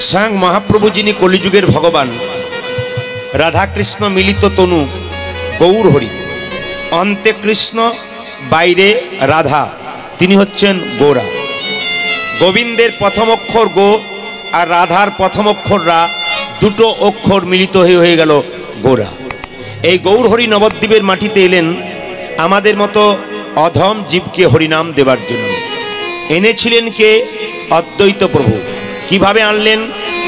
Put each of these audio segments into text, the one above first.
স্বয়ং মহাপ্রভু যিনি কলিযুগের ভগবান, রাধাকৃষ্ণ মিলিত তনু, গৌর হরি। অন্তে কৃষ্ণ, বাইরে রাধা, তিনি হচ্ছেন গোরা। গোবিন্দের প্রথম অক্ষর গো আর রাধার প্রথম অক্ষর রা, দুটো অক্ষর মিলিত হয়ে হয়ে গেল গোরা। এই গৌরহরি নবদ্বীপের মাটিতে এলেন আমাদের মতো অধম জীবকে হরিনাম দেবার জন্য। এনেছিলেন কে? অদ্বৈত প্রভু। কীভাবে আনলেন?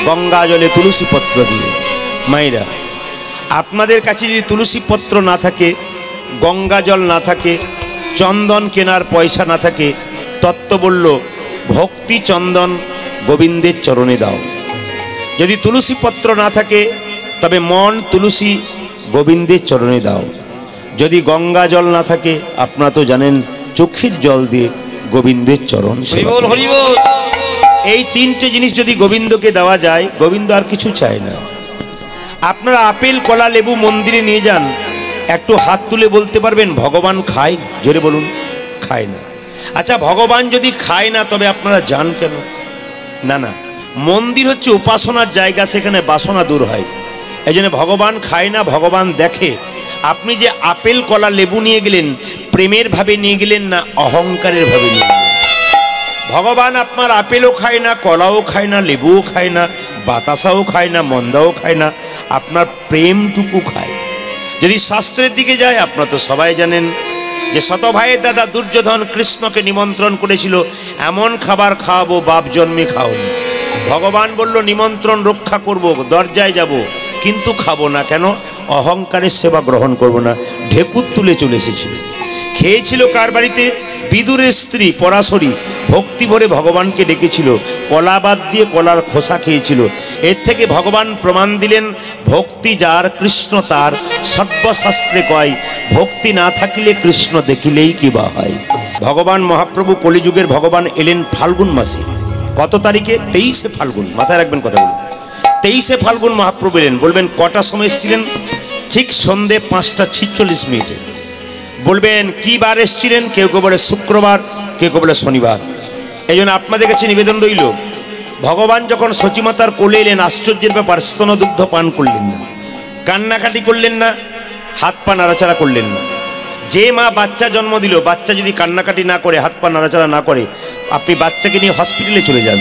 গঙ্গা জলে তুলসী পত্র দিয়ে। মায়েরা, আপনাদের কাছে যদি তুলসী পত্র না থাকে, গঙ্গা জল না থাকে, চন্দন কেনার পয়সা না থাকে, তত্ত্ব বলল, ভক্তি চন্দন গোবিন্দের চরণে দাও। যদি তুলসী পত্র না থাকে, তবে মন তুলসী গোবিন্দের চরণে দাও। যদি গঙ্গা জল না থাকে, আপনারা তো জানেন, চোখের জল দিয়ে গোবিন্দের চরণ এই তিনটে জিনিস যদি গোবিন্দকে দেওয়া যায়, গোবিন্দ আর কিছু চায় না। আপনারা আপেল, কলা, লেবু, মন্দিরে নিয়ে যান। একটু হাত তুলে বলতে পারবেন, ভগবান খায়? জোরে বলুন, খায় না। আচ্ছা ভগবান যদি খায় না, তবে আপনারা যান কেন? না না। মন্দির হচ্ছে উপাসনার জায়গা, সেখানে বাসনা দূর হয়। এই জন্য ভগবান খায় না, ভগবান দেখে। আপনি যে আপেল, কলা, লেবু নিয়ে গেলেন, প্রেমের ভাবে নিয়ে গেলেন না, অহংকারের ভাবে নিয়ে গেলেন? ভগবান আপনার আপেলও খায় না, কলাও খায় না, লেবুও খায় না, বাতাসাও খায় না, মন্দাও খায় না, আপনার প্রেমটুকু খায়। যদি শাস্ত্রের দিকে যায়, আপনারা তো সবাই জানেন যে শত ভাইয়ের দাদা দুর্যোধন কৃষ্ণকে নিমন্ত্রণ করেছিল, এমন খাবার খাওয়াবো, বাপ জন্মে খাওনি। ভগবান বলল, নিমন্ত্রণ রক্ষা করব, দরজায় যাব, কিন্তু খাব না কেন? অহংকারের সেবা গ্রহণ করব না। ঢেকুর তুলে চলে এসেছিল। খেয়েছিল কার বাড়িতে? বিদুরের স্ত্রী পরাশরী ভক্তি ভরে ভগবানকে ডেকেছিল, কলা বাদ দিয়ে কলার খোসা খেয়েছিল। এর থেকে ভগবান প্রমাণ দিলেন, ভক্তি যার, কৃষ্ণ তার। সর্বশাস্ত্রে কয়, ভক্তি না থাকিলে কৃষ্ণ দেখিলেই কি বা হয়। ভগবান মহাপ্রভু কলিযুগের ভগবান এলেন ফাল্গুন মাসে। কত তারিখে? তেইশে ফাল্গুন। মাথায় রাখবেন কথা বলুন। তেইশে ফাল্গুন মহাপ্রভু এলেন। বলবেন, কটার সময় এসেছিলেন? ঠিক সন্ধে পাঁচটা ছিচল্লিশ মিনিটে। বলবেন, কি বার এসছিলেন? কেউ কেউ বলে শুক্রবার, কেউ কেউ বলে শনিবার। এই জন্য আপনাদের কাছে নিবেদন রইল, ভগবান যখন সচিমাতার কোলে এলেন, আশ্চর্যের ব্যাপার, স্তনদুগ্ধ পান করলেন না। কান্নাকাটি করলেন না, হাত পা নাড়াচাড়া করলেন না। যে মা বাচ্চা জন্ম দিল, বাচ্চা যদি কান্নাকাটি না করে, হাত পা নাড়াচাড়া না করে, আপনি বাচ্চাকে নিয়ে হসপিটালে চলে যান।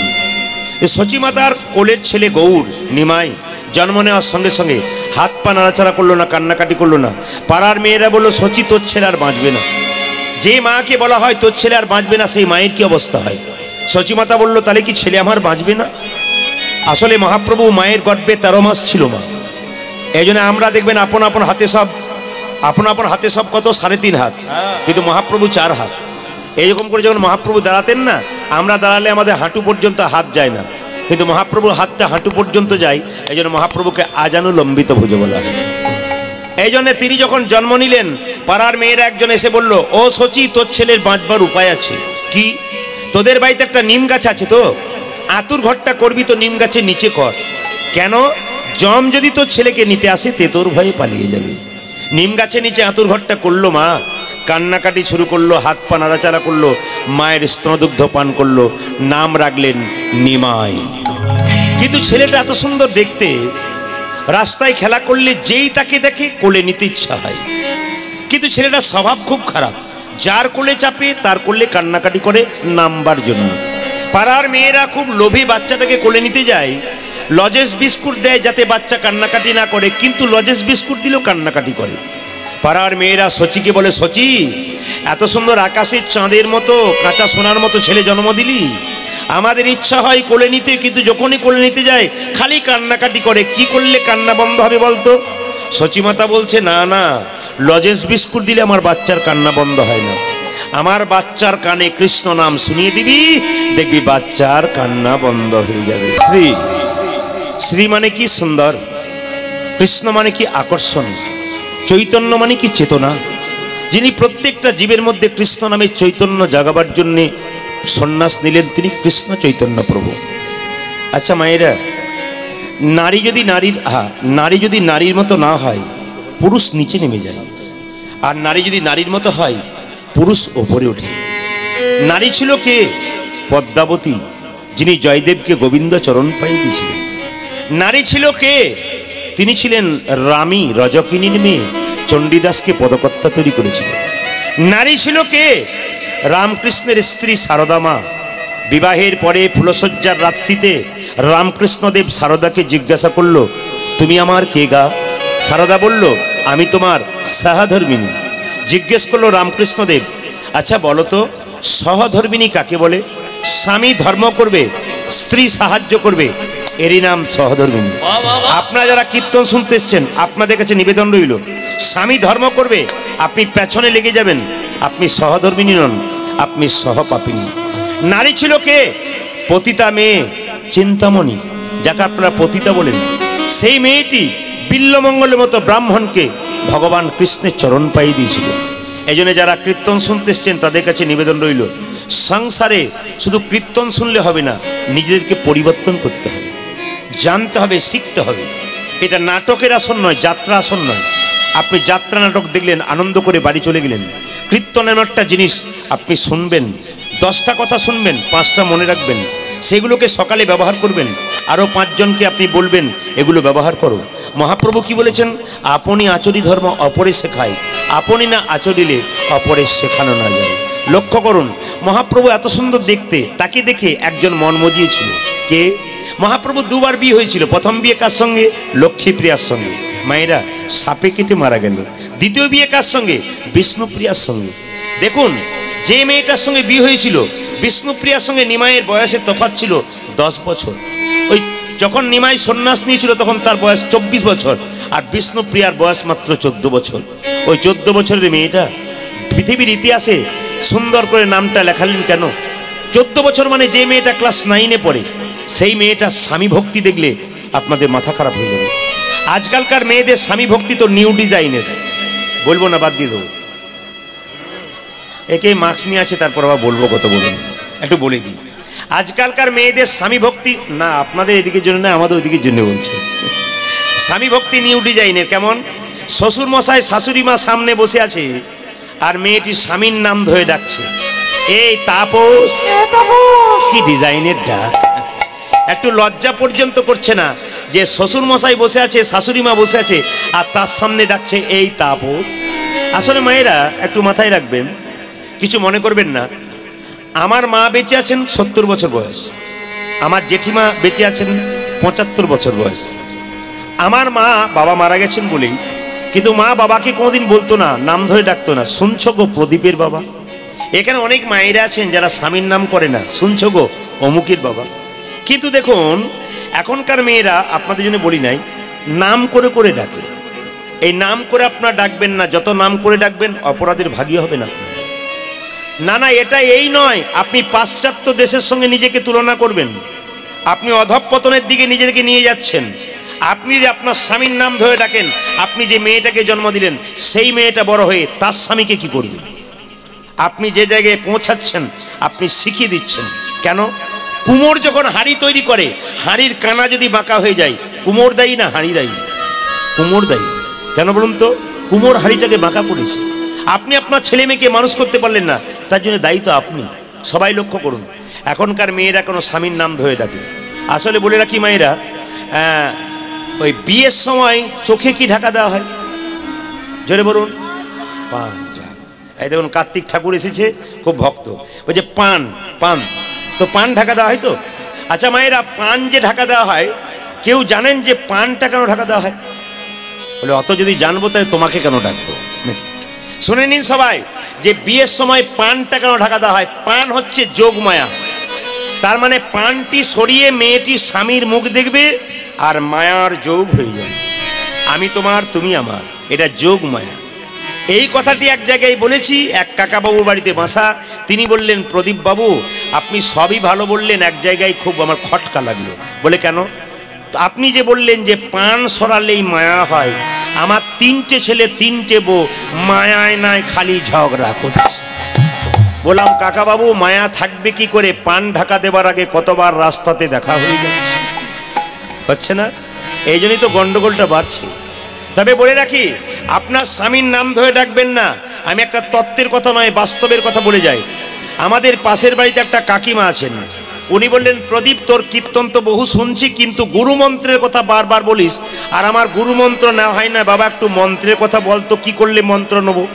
সচিমাতার কোলের ছেলে গৌর, নিমাই জন্ম নেওয়ার সঙ্গে সঙ্গে হাত পা নাড়াচাড়া করল না, কান্নাকাটি করল না। পাড়ার মেয়েরা বলল সচি তোর ছেলে আর বাঁচবে না। যে মাকে বলা হয়, তোর ছেলে আর বাঁচবে না, সেই মায়ের কি অবস্থা হয়? সচিমাতা বলল, তাহলে কি ছেলে আমার বাঁচবে না? আসলে মহাপ্রভু মায়ের গর্বে তেরো মাস ছিল মা। এই আমরা দেখবেন আপন আপন হাতে সব, আপন আপন হাতে সব কত, সাড়ে তিন হাত। কিন্তু মহাপ্রভু চার হাত। এইরকম করে যখন মহাপ্রভু দাঁড়াতেন না, আমরা দাঁড়ালে আমাদের হাঁটু পর্যন্ত হাত যায় না। কিন্তু মহাপ্রভুর হাতটা হাঁটু পর্যন্ত যায় এই জন্য মহাপ্রভুকে আজানু লম্বিত ভুজে বলা এই জন্য তিনি যখন জন্ম নিলেন, পাড়ার মেয়েরা একজন এসে বলল, ও সচি তোর ছেলের বাঁচবার উপায় আছে। কি? তোদের বাড়িতে একটা নিম গাছ আছে তো। আতুর ঘরটা করবি তো নিম গাছের নিচে কর। কেন? জম যদি তোর ছেলেকে নিতে আসে, তে তোর ভয়ে পালিয়ে যাবে। নিম গাছের নিচে আতুর ঘরটা করল মা। কান্নাকাটি শুরু করল, হাত পা নাড়াচাড়া করল, মায়ের স্তনদুগ্ধ পান করল, নাম রাখলেন নিমাই। কিন্তু ছেলেটা এত সুন্দর দেখতে, রাস্তায় খেলা করলে যেই তাকে দেখে কোলে নিতে ইচ্ছা হয়। কিন্তু ছেলেটার স্বভাব খুব খারাপ। যার কোলে চাপে, তার কোলে কান্নাকাটি করে নামবার জন্য। পাড়ার মেয়েরা খুব লোভী বাচ্চাটাকে কোলে নিতে যায়। লজেস বিস্কুট দেয় যাতে বাচ্চা কান্নাকাটি না করে, কিন্তু লজেস বিস্কুট দিলেও কান্নাকাটি করে। পাড়ার মেয়েরা সচিকে বলে সচি এত সুন্দর আকাশের চাঁদের মতো, কাঁচা সোনার মতো ছেলে জন্ম দিলি? আমাদের ইচ্ছা হয় কোলে নিতে, কিন্তু যখনই কোলে নিতে যায়, খালি কান্নাকাটি করে। কি করলে কান্না বন্ধ হবে বলতো? সচিমাতা বলছে, না না লজেস বিস্কুট দিলে আমার বাচ্চার কান্না বন্ধ হয় না। আমার বাচ্চার কানে কৃষ্ণ নাম শুনিয়ে দিবি, দেখবি বাচ্চার কান্না বন্ধ হয়ে যাবে। শ্রী শ্রী মানে কি সুন্দর? কৃষ্ণ মানে কি আকর্ষণ? চৈতন্য মানে কি চেতনা? যিনি প্রত্যেকটা জীবের মধ্যে কৃষ্ণ নামের চৈতন্য জাগাবার জন্যে সন্ন্যাস নিলেন, তিনি কৃষ্ণ চৈতন্য প্রভু। আচ্ছা মায়েরা, নারী যদি নারীর হ্যাঁ নারী যদি নারীর মতো না হয়, পুরুষ নিচে নেমে যায়। আর নারী যদি নারীর মতো হয়, পুরুষ ওপরে ওঠে। নারী ছিল কে? পদ্মাবতী, যিনি জয়দেবকে গোবিন্দ চরণ পাই দিয়েছিলেন। নারী ছিল কে? তিনি ছিলেন রামী রজকিনীর মেয়ে। চণ্ডীদাসকে পদকর্তা তৈরি করেছিলেন। নারী ছিল কে? রামকৃষ্ণের স্ত্রী সারদা মা বিবাহের পরে ফুলশয্যার রাত্রিতে রামকৃষ্ণদেব সারদাকে জিজ্ঞাসা করল, তুমি আমার কে গা? সারদা বলল, আমি তোমার সাহাধর্মিনী। জিজ্ঞেস করল রামকৃষ্ণদেব আচ্ছা বলো তো, সহধর্মিনী কাকে বলে? স্বামী ধর্ম করবে স্ত্রী সাহায্য করবে। এরই নাম সহধর্মিনী আপনারা যারা কীর্তন শুনতে এসছেন আপনাদের কাছে নিবেদন রইল। স্বামী ধর্ম করবে আপনি পেছনে লেগে যাবেন। আপনি সহধর্মিনী নন আপনি সহপাপিনী। নারী ছিল কে? পতিতা মেয়ে চিন্তামণি যাকে আপনারা পতিতা বলেন। সেই মেয়েটি বিল্লমঙ্গলের মতো ব্রাহ্মণকে ভগবান কৃষ্ণের চরণ পাই দিয়েছিল। এই যারা কীর্তন শুনতে এসছেন তাদের কাছে নিবেদন রইল। সংসারে শুধু কীর্তন শুনলে হবে না, নিজেদেরকে পরিবর্তন করতে হবে। জানতে হবে, শিখতে হবে। এটা নাটকের আসন নয়, যাত্রা আসন নয়। আপনি যাত্রা নাটক দেখলেন, আনন্দ করে বাড়ি চলে গেলেন। কীর্তন এমন একটা জিনিস, আপনি শুনবেন, দশটা কথা শুনবেন, পাঁচটা মনে রাখবেন। সেগুলোকে সকালে ব্যবহার করবেন। আরও পাঁচজনকে আপনি বলবেন, এগুলো ব্যবহার করো। মহাপ্রভু কি বলেছেন? আপনি আচরি ধর্ম অপরে শেখায়, আপনি না আচরিলে অপরে শেখানো না যায়। লক্ষ্য করুন, মহাপ্রভু এত সুন্দর দেখতে, তাকে দেখে একজন মন মজিয়েছিল। কে? মহাপ্রভু দুবার বিয়ে হয়েছিল, প্রথম বিয়ে কার সঙ্গে? লক্ষ্মীপ্রিয়ার সঙ্গে। মায়েরা, সাপে কেটে মারা গেল। দ্বিতীয় বিয়ে কার সঙ্গে? বিষ্ণুপ্রিয়ার সঙ্গে। দেখুন, যে মেয়েটার সঙ্গে বিয়ে হয়েছিল, বিষ্ণুপ্রিয়ার সঙ্গে নিমাইয়ের বয়সের তফাৎ ছিল দশ বছর। ওই যখন নিমাই সন্ন্যাস নিয়েছিল, তখন তার বয়স চব্বিশ বছর, আর বিষ্ণুপ্রিয়ার বয়স মাত্র চোদ্দ বছর। ওই চোদ্দ বছরের মেয়েটা পৃথিবীর ইতিহাসে সুন্দর করে নামটা লেখালেন কেন? চোদ্দ বছর মানে যে মেয়েটা ক্লাস নাইনে পড়ে, সেই মেয়েটা স্বামী ভক্তি দেখলে আপনাদের মাথা খারাপ হয়ে যাবে। আজকালকার মেয়েদের স্বামী ভক্তি তো নিউ ডিজাইনের। বলব না, বাদ দিয়ে দেবো। একে মাস্ক নিয়ে আছে, তারপর আবার বলব কত বলুন। একটু বলে দিই। আজকালকার মেয়েদের স্বামী ভক্তি, না, আপনাদের এদিকের জন্য না, আমাদের ওইদিকের জন্য বলছে। স্বামী ভক্তি নিউ ডিজাইনের, কেমন? শ্বশুর মশাই শাশুড়ি মা সামনে বসে আছে আর মেয়েটি স্বামীর নাম ধরে ডাকছে। এই তাপস কি ডিজাইনের ডাক? একটু লজ্জা পর্যন্ত করছে না যে শ্বশুর মশাই বসে আছে শাশুড়ি মা বসে আছে আর তার সামনে ডাকছে এই তাপস। আসলে মায়েরা একটু মাথায় রাখবেন কিছু মনে করবেন না। আমার মা বেঁচে আছেন সত্তর বছর বয়স। আমার জেঠিমা বেঁচে আছেন পঁচাত্তর বছর বয়স। আমার মা বাবা মারা গেছেন বলেই কিন্তু মা বাবাকে কোনোদিন বলতো না, নাম ধরে ডাকতো না, শুনছ গো প্রদীপের বাবা? এখানে অনেক মায়েরা আছেন যারা স্বামীর নাম করে না, শুনছ গো অমুকের বাবা? কিন্তু দেখুন, এখনকার মেয়েরা, আপনাদের জন্য বলি নাই, নাম করে করে ডাকে। এই নাম করে আপনার ডাকবেন না, যত নাম করে ডাকবেন, অপরাধের ভাগী হবেন আপনি না না, এটা এই নয়, আপনি পাশ্চাত্য দেশের সঙ্গে নিজেকে তুলনা করবেন। আপনি অধঃপতনের দিকে নিজেকে নিয়ে যাচ্ছেন। আপনি যে আপনার স্বামীর নাম ধরে ডাকেন, আপনি যে মেয়েটাকে জন্ম দিলেন, সেই মেয়েটা বড় হয়ে তার স্বামীকে কি করবে? আপনি যে জায়গায় পৌঁছাচ্ছেন, আপনি শিখিয়ে দিচ্ছেন। কেন? কুমোর যখন হাড়ি তৈরি করে, হাড়ির কানা যদি বাঁকা হয়ে যায়, কুমোর দায়ী না হাড়ি দায়ী? কুমোর দায়ী। কেন বলুন তো? কুমোর হাড়িটাকে বাঁকা পড়েছে আপনি আপনার ছেলে মেয়েকে মানুষ করতে পারলেন না, তার জন্য দায়ী তো আপনি। সবাই লক্ষ্য করুন। এখনকার মেয়েরা কোনো স্বামীর নাম ধরে ডাকে। আসলে বলে রাখি মায়েরা ওই বিয়ের সময় চোখে কি ঢাকা দেওয়া হয়? জোরে বলুন। পান এই দেখুন, কার্তিক ঠাকুর এসেছে, খুব ভক্ত। বলছে পান পান। তো পান ঢাকা দেওয়া হয় তো? আচ্ছা মায়েরা, পান যে ঢাকা দেওয়া হয়, কেউ জানেন যে পানটা কেন ঢাকা দেওয়া হয়? বলে, অত যদি জানব, তাহলে তোমাকে কেন ডাকবো? শুনে নিন সবাই যে বিয়ের সময় পানটা কেন ঢাকা দেওয়া হয়? পান হচ্ছে যোগমায়া। তার মানে পানটি সরিয়ে মেয়েটি স্বামীর মুখ দেখবে আর মায়ার যোগ হয়ে যাবে। আমি তোমার, তুমি আমার। এটা যোগ মায়া। এই কথাটি এক জায়গায় বলেছি, এক কাকাবাবুর বাড়িতে বাসা। তিনি বললেন প্রদীপ বাবু আপনি সবই ভালো বললেন, এক জায়গায় খুব আমার খটকা লাগল। বলে, কেন? আপনি যে বললেন যে পান সরালেই মায়া হয়, আমার তিনটে ছেলে, তিনটে বউ, মায়ায় নাই, খালি ঝগড়া করছে। বললাম, কাকাবাবু, মায়া থাকবে কি করে? পান ঢাকা দেবার আগে কতবার রাস্তাতে দেখা হয়ে যাচ্ছে? হচ্ছে না? এই জন্যই তো গন্ডগোলটা বাড়ছে। তবে বলে রাখি, আপনার স্বামীর নাম ধরে ডাকবেন না। আমি একটা তত্ত্বের কথা নয়, বাস্তবের কথা বলে যাই। আমাদের পাশের বাড়িতে একটা কাকিমা আছেন। উনি বললেন, প্রদীপ, তোর কীর্তন তো বহু শুনছি, কিন্তু গুরুমন্ত্রের কথা বারবার বলিস। আর আমার গুরুমন্ত্র না হয় না, বাবা, একটু মন্ত্রের কথা বলতো কি করলে মন্ত্র নেব?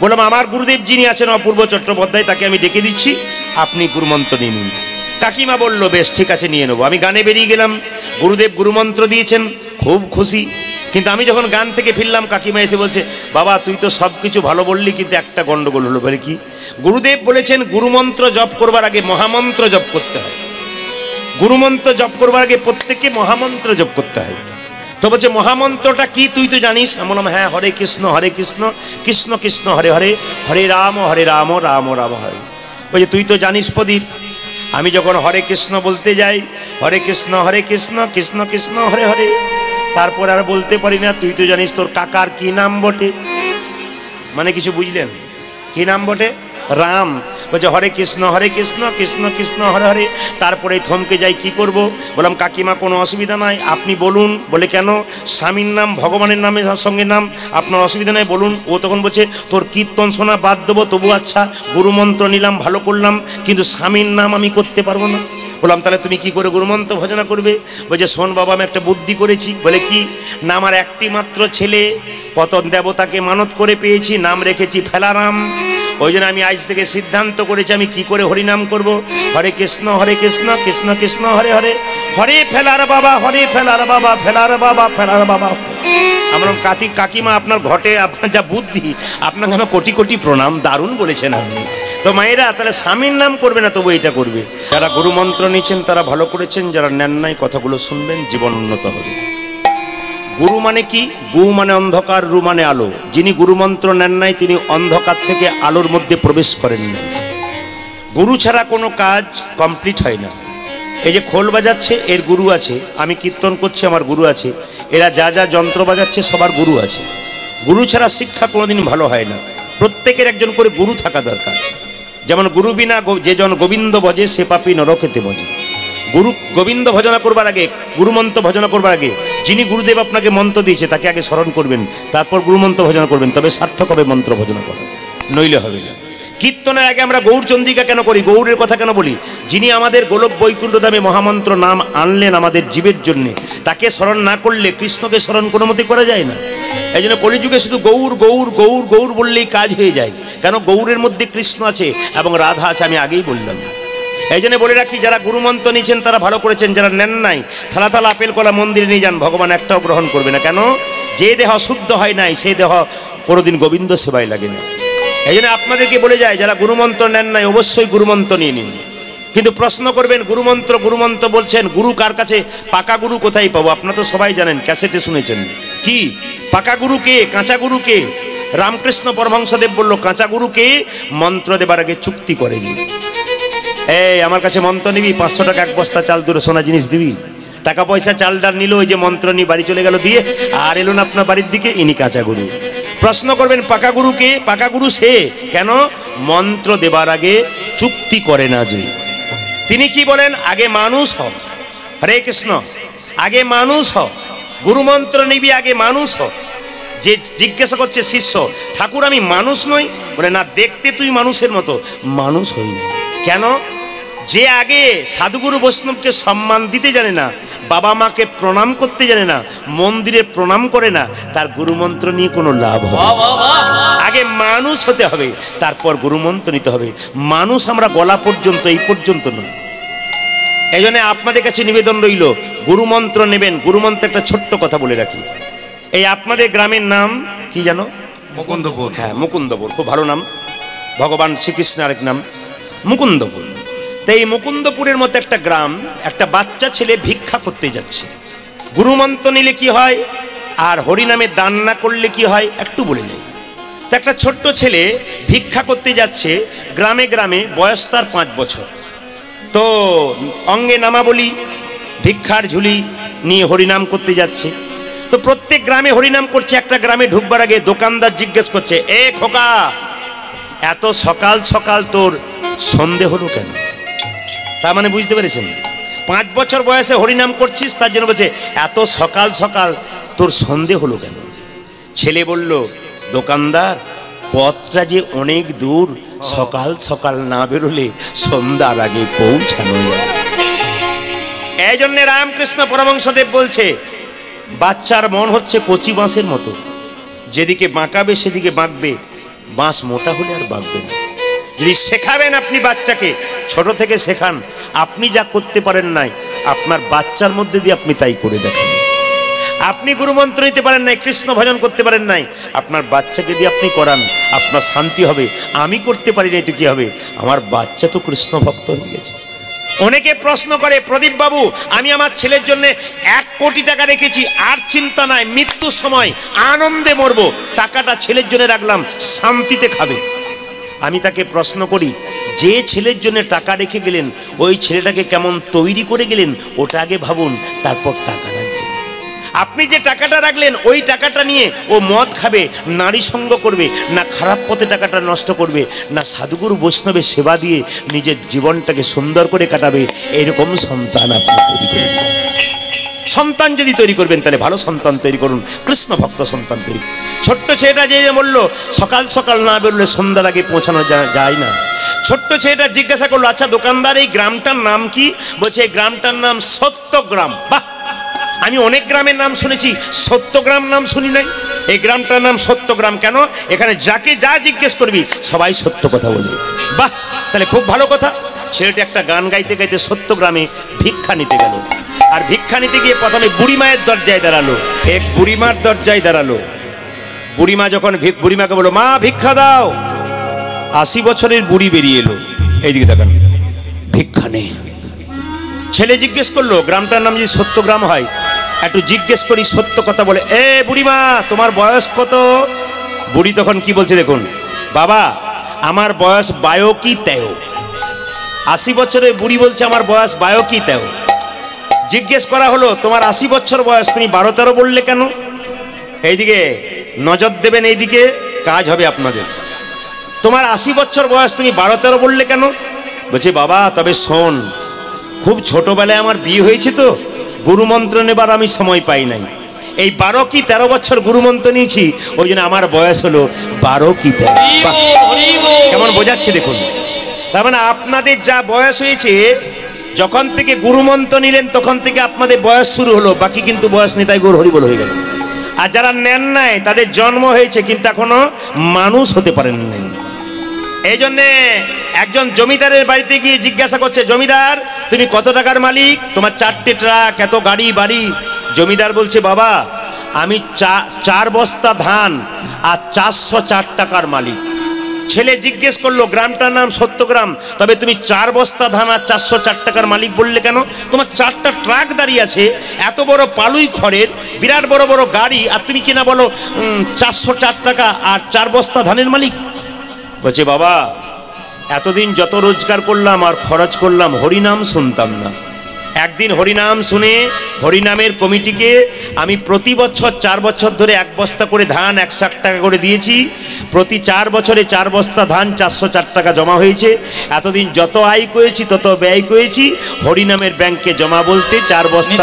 বললাম, আমার গুরুদেব যিনি আছেন, অপূর্ব চট্টোপাধ্যায়, তাকে আমি ডেকে দিচ্ছি। আপনি গুরুমন্ত্র নিয়ে নিন। কাকিমা বলল, বেশ, ঠিক আছে, নিয়ে নেব। আমি গানে বেরিয়ে গেলাম। গুরুদেব গুরুমন্ত্র দিয়েছেন, খুব খুশি। কিন্তু আমি যখন গান থেকে ফিরলাম, কাকিমা এসে বলছে, বাবা, তুই তো সব কিছু ভালো বললি, কিন্তু একটা গন্ডগোল হলো। বলে কি? গুরুদেব বলেছেন, গুরুমন্ত্র জপ করবার আগে মহামন্ত্র জপ করতে হয়। গুরুমন্ত্র জপ করবার আগে প্রত্যেককে মহামন্ত্র জপ করতে হয়। তো বলছে, মহামন্ত্রটা কি তুই তো জানিস? আমি বললাম হ্যাঁ হরে কৃষ্ণ হরে কৃষ্ণ কৃষ্ণ কৃষ্ণ, হরে হরে হরে রাম হরে রাম রাম রাম, হরে। বলছে, তুই তো জানিস প্রদীপ আমি যখন হরে কৃষ্ণ বলতে যাই, হরে কৃষ্ণ হরে কৃষ্ণ কৃষ্ণ কৃষ্ণ, হরে হরে, তারপর আর বলতে পারি না, তুই তো জানিস তোর কাকার কি নাম বটে? মানে কিছু বুঝলেন? কি নাম বটে? রাম। বলছে, হরে কৃষ্ণ হরে কৃষ্ণ কৃষ্ণ কৃষ্ণ, হরে হরে। তারপরে থমকে যাই, কি করব? বললাম, কাকিমা, কোনো অসুবিধা নাই, আপনি বলুন। বলে, কেন? স্বামীর নাম, ভগবানের নামে সঙ্গে নাম, আপনার অসুবিধা নাই, বলুন। ও তখন বলছে, তোর কীর্তন শোনা বাদ দেবো, তবু আচ্ছা গুরুমন্ত্র নিলাম, ভালো করলাম, কিন্তু স্বামীর নাম আমি করতে পারব না। বললাম, তাহলে তুমি কি করে গুরুমন্ত্র ভজনা করবে? বলছে, শোন বাবা, আমি একটা বুদ্ধি করেছি। বলে, কি? না, আমার একটি মাত্র ছেলে, পতন দেবতাকে মানত করে পেয়েছি, নাম রেখেছি ফেলারাম। ওই জন্য আমি আজ থেকে সিদ্ধান্ত করেছি, আমি কি করে হরিনাম করব? হরে কৃষ্ণ হরে কৃষ্ণ কৃষ্ণ কৃষ্ণ, হরে হরে। হরে ফেলার বাবা, হরে ফেলার বাবা ফেলার বাবা ফেলার বাবা। আমার কাকি কাকিমা, আপনার ঘটে, আপনার যা বুদ্ধি, আপনাকে আমার কোটি কোটি প্রণাম, দারুণ বলেছেন আপনি। তো মায়েরা, তাহলে স্বামীর নাম করবে না, তবু এটা করবে। যারা গুরুমন্ত্র নিচ্ছেন তারা ভালো করেছেন, যারা নেন নাই, কথাগুলো শুনবেন, জীবন উন্নত হবে। গুরু মানে কি? গু মানে অন্ধকার, রু মানে আলো। যিনি গুরুমন্ত্র নেন নাই, তিনি অন্ধকার থেকে আলোর মধ্যে প্রবেশ করেন না গুরু ছাড়া কোনো কাজ কমপ্লিট হয় না। এই যে খোল বাজাচ্ছে, এর গুরু আছে। আমি কীর্তন করছি, আমার গুরু আছে। এরা যা যা যন্ত্র বাজাচ্ছে, সবার গুরু আছে। গুরু ছাড়া শিক্ষা কোনোদিন ভালো হয় না। প্রত্যেকের একজন করে গুরু থাকা দরকার। যেমন গুরু বিনা যে জন গোবিন্দ বজে, সে পাপি নরকেতে ভজে গুরু গোবিন্দ ভজনা করবার আগে গুরুমন্ত্র ভজনা করবার আগে যিনি গুরুদেব আপনাকে মন্ত্র দিয়েছে তাকে আগে স্মরণ করবেন তারপর গুরুমন্ত্র ভজনা করবেন তবে সার্থক হবে মন্ত্র ভজনা করা। নইলে হবে না। কীর্তনের আগে আমরা গৌরচন্দিকা কেন করি? গৌরের কথা কেন বলি? যিনি আমাদের গোলক বৈকুণ্ঠ দামে মহামন্ত্র নাম আনলেন আমাদের জীবের জন্য তাকে স্মরণ না করলে কৃষ্ণকে স্মরণ কোনো মতে করা যায় না। এই জন্য কলিযুগে শুধু গৌর গৌর গৌর গৌর বললেই কাজ হয়ে যায়। কেন? গৌরের মধ্যে কৃষ্ণ আছে এবং রাধা আছে আমি আগেই বললাম। এই জন্য বলে রাখি, যারা গুরুমন্ত্র নিয়েছেন, তারা ভালো করেছেন, যারা নেন নাই থালা থালা আপেল, কলা, মন্দিরে নিয়ে যান, ভগবান একটাও গ্রহণ করবে না। কেন? যে দেহ শুদ্ধ হয় নাই, সেই দেহ কোনোদিন গোবিন্দ সেবায় লাগে না এই জন্য আপনাদেরকে বলে যায়, যারা গুরুমন্ত্র নেন নাই, অবশ্যই গুরুমন্ত্র নিয়ে নিন। কিন্তু প্রশ্ন করবেন, গুরুমন্ত্র গুরুমন্ত্র বলছেন, গুরু কার কাছে? পাকা গুরু কোথায় পাবো? আপনারা তো সবাই জানেন, ক্যাসেটে শুনেছেন। কি? পাকা গুরু কে? কাঁচা গুরু কে? রামকৃষ্ণ পরমহংসদেব বলল, কাঁচা গুরুকে মন্ত্র দেবার আগে চুক্তি করেনি। এই, আমার কাছে মন্ত্র নিবি, পাঁচশো টাকা এক বস্তা চাল দূরে সোনা জিনিস দিবি। টাকা পয়সা, চাল ডাল নিল, ওই যে মন্ত্র নিয়ে বাড়ি চলে গেল দিয়ে, আর এলো না আপনার বাড়ির দিকে, ইনি কাঁচা গুরু। প্রশ্ন করবেন, পাকা গুরুকে পাকা গুরু সে। কেন? মন্ত্র দেবার আগে চুক্তি করে না যে। তিনি কি বলেন? আগে মানুষ হ। হরে কৃষ্ণ। আগে মানুষ হ। গুরুমন্ত্র নিবি, আগে মানুষ হ। যে জিজ্ঞাসা করছে শিষ্য, ঠাকুর, আমি মানুষ নই? বলে, না, দেখতে তুই মানুষের মতো। মানুষ হই না। কেন? যে আগে সাধুগুরু বৈষ্ণবকে সম্মান দিতে জানে না বাবা মাকে প্রণাম করতে জানে না মন্দিরে প্রণাম করে না তার গুরুমন্ত্র নিয়ে কোনো লাভ হবে আগে মানুষ হতে হবে তারপর গুরুমন্ত্র নিতে হবে। মানুষ আমরা গলা পর্যন্ত এই পর্যন্ত নয় এই জন্য আপনাদের কাছে নিবেদন রইল গুরুমন্ত্র নেবেন। গুরুমন্ত্র একটা ছোট্ট কথা বলে রাখি। এই আপনাদের গ্রামের নাম কি জানো? মুকুন্দপুর। হ্যাঁ মুকুন্দপুর। খুব ভালো নাম। ভগবান শ্রীকৃষ্ণের আরেক নাম মুকুন্দপুর। তো এই মুকুন্দপুরের মতো একটা গ্রাম, একটা বাচ্চা ছেলে ভিক্ষা করতে যাচ্ছে। গুরুমন্ত্র নিলে কি হয়? আর হরিনামে দান না করলে কি হয়? একটু বলে যাই তো একটা ছোট্ট ছেলে ভিক্ষা করতে যাচ্ছে গ্রামে গ্রামে, বয়স তার পাঁচ বছর। তো অঙ্গে নামাবলি, ভিক্ষার ঝুলি নিয়ে হরিনাম করতে যাচ্ছে। তো প্রত্যেক গ্রামে হরিনাম করছে, একটা গ্রামে ঢুকবার আগে দোকানদার জিজ্ঞেস করছে, এ খোকা, এত সকাল সকাল তোর সন্ধে হলো কেন? তার মানে বুঝতে পেরেছেন? পাঁচ বছর বয়সে হরিনাম করছিস, তার জন্য বলছে, এত সকাল সকাল তোর সন্ধে হলো কেন? ছেলে বলল, দোকানদার, পথটা যে অনেক দূর, সকাল সকাল না বেরোলে সন্ধ্যার আগে পৌঁছানো এই জন্য রামকৃষ্ণ পরমংসদেব বলছে, বাচ্চার মন হচ্ছে কচি বাঁশের মতো। যেদিকে বাঁকাবে, সেদিকে বাঁকবে বাঁশ মোটা হলে আর বাঁকবে না। যদি শেখাবেন আপনি বাচ্চাকে, ছোট থেকে শেখান, আপনি যা করতে পারেন নাই, আপনার বাচ্চার মধ্যে দিয়ে আপনি তাই করে দেখেন। আপনি গুরুমন্ত্র নিতে পারেন নাই, কৃষ্ণ ভজন করতে পারেন নাই, আপনার বাচ্চাকে দিয়ে আপনি করান, আপনার শান্তি হবে, আমি করতে পারি নাই তো কি হবে? আমার বাচ্চা তো কৃষ্ণ ভক্ত হয়ে গেছে। অনেকে প্রশ্ন করে, প্রদীপ বাবু, আমি আমার ছেলের জন্য এক কোটি টাকা রেখেছি, আর চিন্তা নাই, মৃত্যুর সময় আনন্দে মরবো। টাকাটা ছেলের জন্য রাখলাম, শান্তিতে খাবে। আমি তাকে প্রশ্ন করি, যে ছেলের জন্য টাকা রেখে গেলেন, ওই ছেলেটাকে কেমন তৈরি করে গেলেন, ওটা আগে ভাবুন, তারপর টাকা আপনি যে টাকাটা রাখলেন, ওই টাকাটা নিয়ে ও মদ খাবে, নারী সঙ্গ করবে, না খারাপ পথে টাকাটা নষ্ট করবে, না সাধুগুরু বৈষ্ণবের সেবা দিয়ে নিজের জীবনটাকে সুন্দর করে কাটাবে, এরকম সন্তান আপনি সন্তান যদি তৈরি করবেন, তাহলে ভালো সন্তান তৈরি করুন, কৃষ্ণ ভক্ত সন্তান তৈরি ছোট্ট ছেলেটা যে বলল, সকাল সকাল না বেরোলে সন্ধ্যার আগে পৌঁছানো যায় না। ছোট্ট ছেলেটা জিজ্ঞাসা করল আচ্ছা দোকানদার, এই গ্রামটার নাম কি? বলছে, এই গ্রামটার নাম সত্যগ্রাম। বাহ! আমি অনেক গ্রামের নাম শুনেছি, সত্যগ্রাম নাম শুনি নাই। এই গ্রামটার নাম সত্যগ্রাম কেন? এখানে যাকে যা জিজ্ঞেস করবি, সবাই সত্য কথা বলবে। বাহ, তাহলে খুব ভালো কথা। ছেলেটা একটা গান গাইতে গাইতে সত্যগ্রামে ভিক্ষা নিতে গেল। আর ভিক্ষা নিতে গিয়ে প্রথমে বুড়িমায়ের দরজায় দাঁড়াল। এক বুড়িমার দরজায় দাঁড়াল। বুড়িমা যখন বুড়িমাকে বলল, মা, ভিক্ষা দাও। আশি বছরের বুড়ি বেরিয়ে এলো। এইদিকে দেখান। ভিক্ষা নেই। ছেলে জিজ্ঞেস করল, গ্রামটার নাম যদি সত্যগ্রাম হয় একটু জিজ্ঞেস করি, সত্য কথা বলে। এ বুড়িমা, তোমার বয়স কত? বুড়ি তখন কি বলছে দেখুন, বাবা, আমার বয়স বায়ো কি তেও? আশি বছরের বুড়ি বলছে, আমার বয়স বায়ো কি তেও? জিজ্ঞেস করা হলো, তোমার আশি বছর বয়স, তুমি বারো তেরো বললে কেন? এইদিকে নজর দেবেন, এইদিকে কাজ হবে আপনাদের। তোমার আশি বছর বয়স, তুমি বারো তেরো বললে কেন? বলছে, বাবা, তবে শোন, খুব ছোটবেলায় আমার বিয়ে হয়েছে তো গুরুমন্ত্র নেবার আমি সময় পাই নাই। এই বারো কি তেরো বছর গুরুমন্ত্র নিয়েছি, ওই জন্য আমার বয়স হলো বারো কি তেরো। কেমন বোঝাচ্ছে দেখুন। তার মানে আপনাদের যা বয়স হয়েছে, যখন থেকে গুরুমন্ত্র নিলেন, তখন থেকে আপনাদের বয়স শুরু হলো, বাকি কিন্তু বয়স নেই, তাই গুরু হরিবল হয়ে গেল। আর যারা নেন নাই, তাদের জন্ম হয়েছে, কিন্তু এখনও মানুষ হতে পারেন নাই। এই জন্যে একজন জমিদারের বাড়িতে গিয়ে জিজ্ঞাসা করছে, জমিদার, তুমি কত টাকার মালিক? তোমার চারটে ট্রাক, এত গাড়ি, বাড়ি? জমিদার বলছে, বাবা, আমি চার বস্তা ধান আর চারশো চার টাকার মালিক। ছেলে জিজ্ঞেস করল, গ্রামটার নাম সত্যগ্রাম, তবে তুমি চার বস্তা ধান আর চারশো চার টাকার মালিক বললে কেন? তোমার চারটা ট্রাক দাঁড়িয়ে আছে, এত বড় পালুই খড়ের, বিরাট বড় বড় গাড়ি, আর তুমি কিনা বলো চারশো চার টাকা আর চার বস্তা ধানের মালিক? বলছে, বাবা এতদিন যত রোজগার করলাম আর খরচ করলাম হরিনাম শুনতাম না। একদিন হরিনাম শুনে হরিনামের কমিটিকে আমি প্রতি বছর চার বছর ধরে এক বস্তা করে ধান একশো এক টাকা করে দিয়েছি। প্রতি চার বছরে চার বস্তা ধান চারশো চার টাকা জমা হয়েছে। এতদিন যত আয় করেছি তত ব্যয় করেছি। হরিনামের ব্যাংকে জমা বলতে চার বস্তা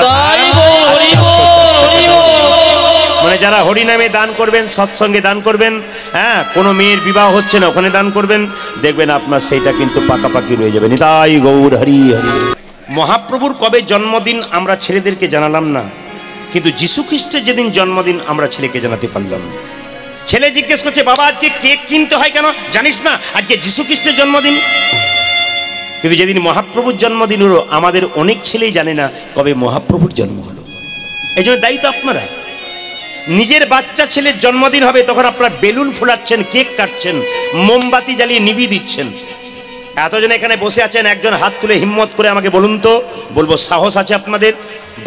ধান নিতাই আর গৌর হরি 400 বল, টাকা হরি জমা। বল। মানে যারা হরিনামে দান করবেন সৎসঙ্গে দান করবেন হ্যাঁ কোনো মেয়ের বিবাহ হচ্ছে না ওখানে দান করবেন দেখবেন আপনার সেইটা কিন্তু পাকাপাকি রয়ে যাবে। নিতাই গৌর হরি হরি। মহাপ্রভুর কবে জন্মদিন আমরা ছেলেদেরকে জানালাম না কিন্তু যীশু খ্রিস্টের যেদিন জন্মদিন আমরা ছেলেকে জানাতে পারলাম। ছেলে জিজ্ঞেস করছে বাবা আজকে কেক কিনতে হয় কেন? জানিস না আজকে যীশু খ্রিস্টের জন্মদিন? কিন্তু যেদিন মহাপ্রভুর জন্মদিন হলো আমাদের অনেক ছেলেই জানে না কবে মহাপ্রভুর জন্ম হলো। এই জন্য দায়িত্ব আপনারা নিজের বাচ্চা ছেলের জন্মদিন হবে, তখন আপনারা বেলুন ফোলাচ্ছেন, কেক কাটছেন, মোমবাতি জ্বালিয়ে নিবি দিচ্ছেন। এতজন এখানে বসে আছেন, একজন হাত তুলে হিম্মত করে আমাকে বলুন তো, বলব সাহস আছে আপনাদের?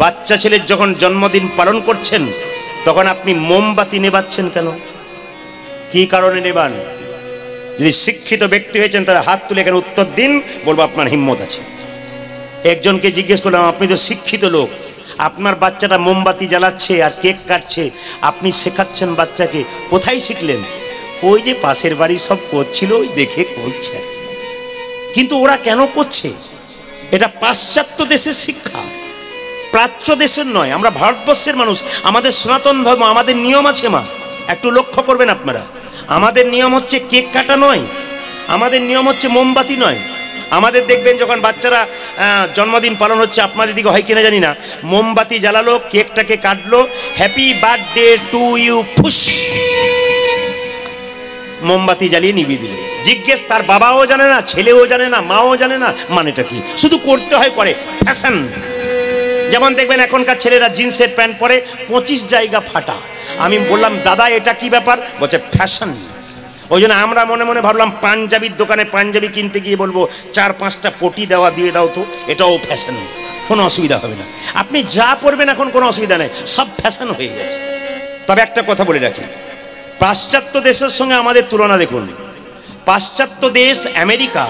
বাচ্চা ছেলের যখন জন্মদিন পালন করছেন, তখন আপনি মোমবাতি নেবাচ্ছেন কেন? কি কারণে নেবান? যদি শিক্ষিত ব্যক্তি হয়েছেন তারা হাত তুলে এখানে উত্তর দিন, বলব আপনার হিম্মত আছে। একজনকে জিজ্ঞেস করলাম, আপনি তো শিক্ষিত লোক আপনার বাচ্চাটা মোমবাতি জ্বালাচ্ছে আর কেক কাটছে, আপনি শেখাচ্ছেন বাচ্চাকে, কোথায় শিখলেন? ওই যে পাশের বাড়ি সব করছিল, ওই দেখে করছে কিন্তু ওরা কেন করছে? এটা পাশ্চাত্য দেশের শিক্ষা। প্রাচ্য দেশের নয়, আমরা ভারতবর্ষের মানুষ, আমাদের সনাতন ধর্ম, আমাদের নিয়ম আছে মা। একটু লক্ষ্য করবেন আপনারা। আমাদের নিয়ম হচ্ছে কেক কাটা নয়, আমাদের নিয়ম হচ্ছে মোমবাতি নয়। আমাদের দেখবেন যখন বাচ্চারা জন্মদিন পালন হচ্ছে, আপনাদের দিকে হয় কিনা জানি না। মোমবাতি জ্বালালো, কেকটাকে কাটলো হ্যাপি বার্থডে টু ইউ ফুস। মোমবাতি জ্বালিয়ে নিভিয়ে দিল। জিজ্ঞেস, তার বাবাও জানে না, ছেলেও জানে না, মাও জানে না? মানেটা কি? শুধু করতে হয় করে ফ্যাশন যেমন দেখবেন, এখনকার ছেলেরা জিন্সের প্যান্ট পরে পঁচিশ জায়গা ফাটা। আমি বললাম, দাদা, এটা কি ব্যাপার? বলছে ফ্যাশন ওই জন্য আমরা মনে মনে ভাবলাম, পাঞ্জাবির দোকানে পাঞ্জাবি কিনতে গিয়ে বলব, চার পাঁচটা পটি দেওয়া দিয়ে দাও তো, এটাও ফ্যাশন কোনো অসুবিধা হবে না। আপনি যা পরবেন এখন কোনো অসুবিধা নেই, সব ফ্যাশন হয়ে গেছে। তবে একটা কথা বলে রাখি, পাশ্চাত্য দেশের সঙ্গে আমাদের তুলনা দেখুন। পাশ্চাত্য দেশ আমেরিকা,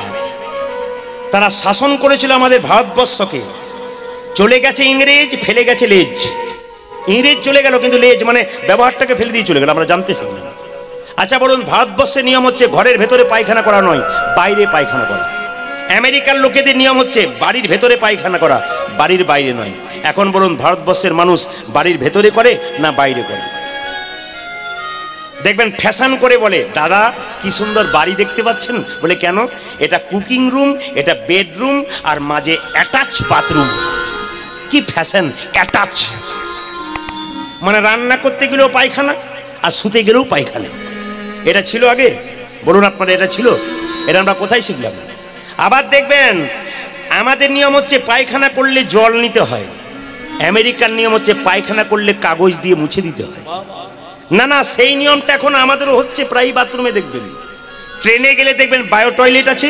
তারা শাসন করেছিল আমাদের ভারতবর্ষকে। চলে গেছে ইংরেজ, ফেলে গেছে লেজ। ইংরেজ চলে গেল, কিন্তু লেজ মানে ব্যবহারটাকে ফেলে দিয়ে চলে গেল, আমরা জানতে শিখলাম আচ্ছা বলুন ভারতবর্ষের নিয়ম হচ্ছে ঘরের ভেতরে পায়খানা করা নয়, বাইরে পায়খানা করা। আমেরিকার লোকেদের নিয়ম হচ্ছে বাড়ির ভেতরে পায়খানা করা, বাড়ির বাইরে নয়। এখন বলুন, ভারতবর্ষের মানুষ বাড়ির ভেতরে করে না বাইরে করে? দেখবেন, ফ্যাশন করে বলে, দাদা, কি সুন্দর বাড়ি দেখতে পাচ্ছেন? বলে, কেন? এটা কুকিং রুম, এটা বেডরুম আর মাঝে অ্যাটাচ বাথরুম। কি ফ্যাশন? অ্যাটাচ। মানে রান্না করতে গেলেও পায়খানা আর শুতে গেলেও পায়খানা। এটা ছিল আগে? বলুন আপনারা, এটা ছিল? এটা আমরা কোথায় শিখলাম? আবার দেখবেন, আমাদের নিয়ম হচ্ছে পায়খানা করলে জল নিতে হয়। আমেরিকার নিয়ম হচ্ছে পায়খানা করলে কাগজ দিয়ে মুছে দিতে হয়। না না, সেই নিয়মটা এখন আমাদেরও হচ্ছে প্রায় বাথরুমে দেখবেন। ট্রেনে গেলে দেখবেন বায়ো টয়লেট আছে,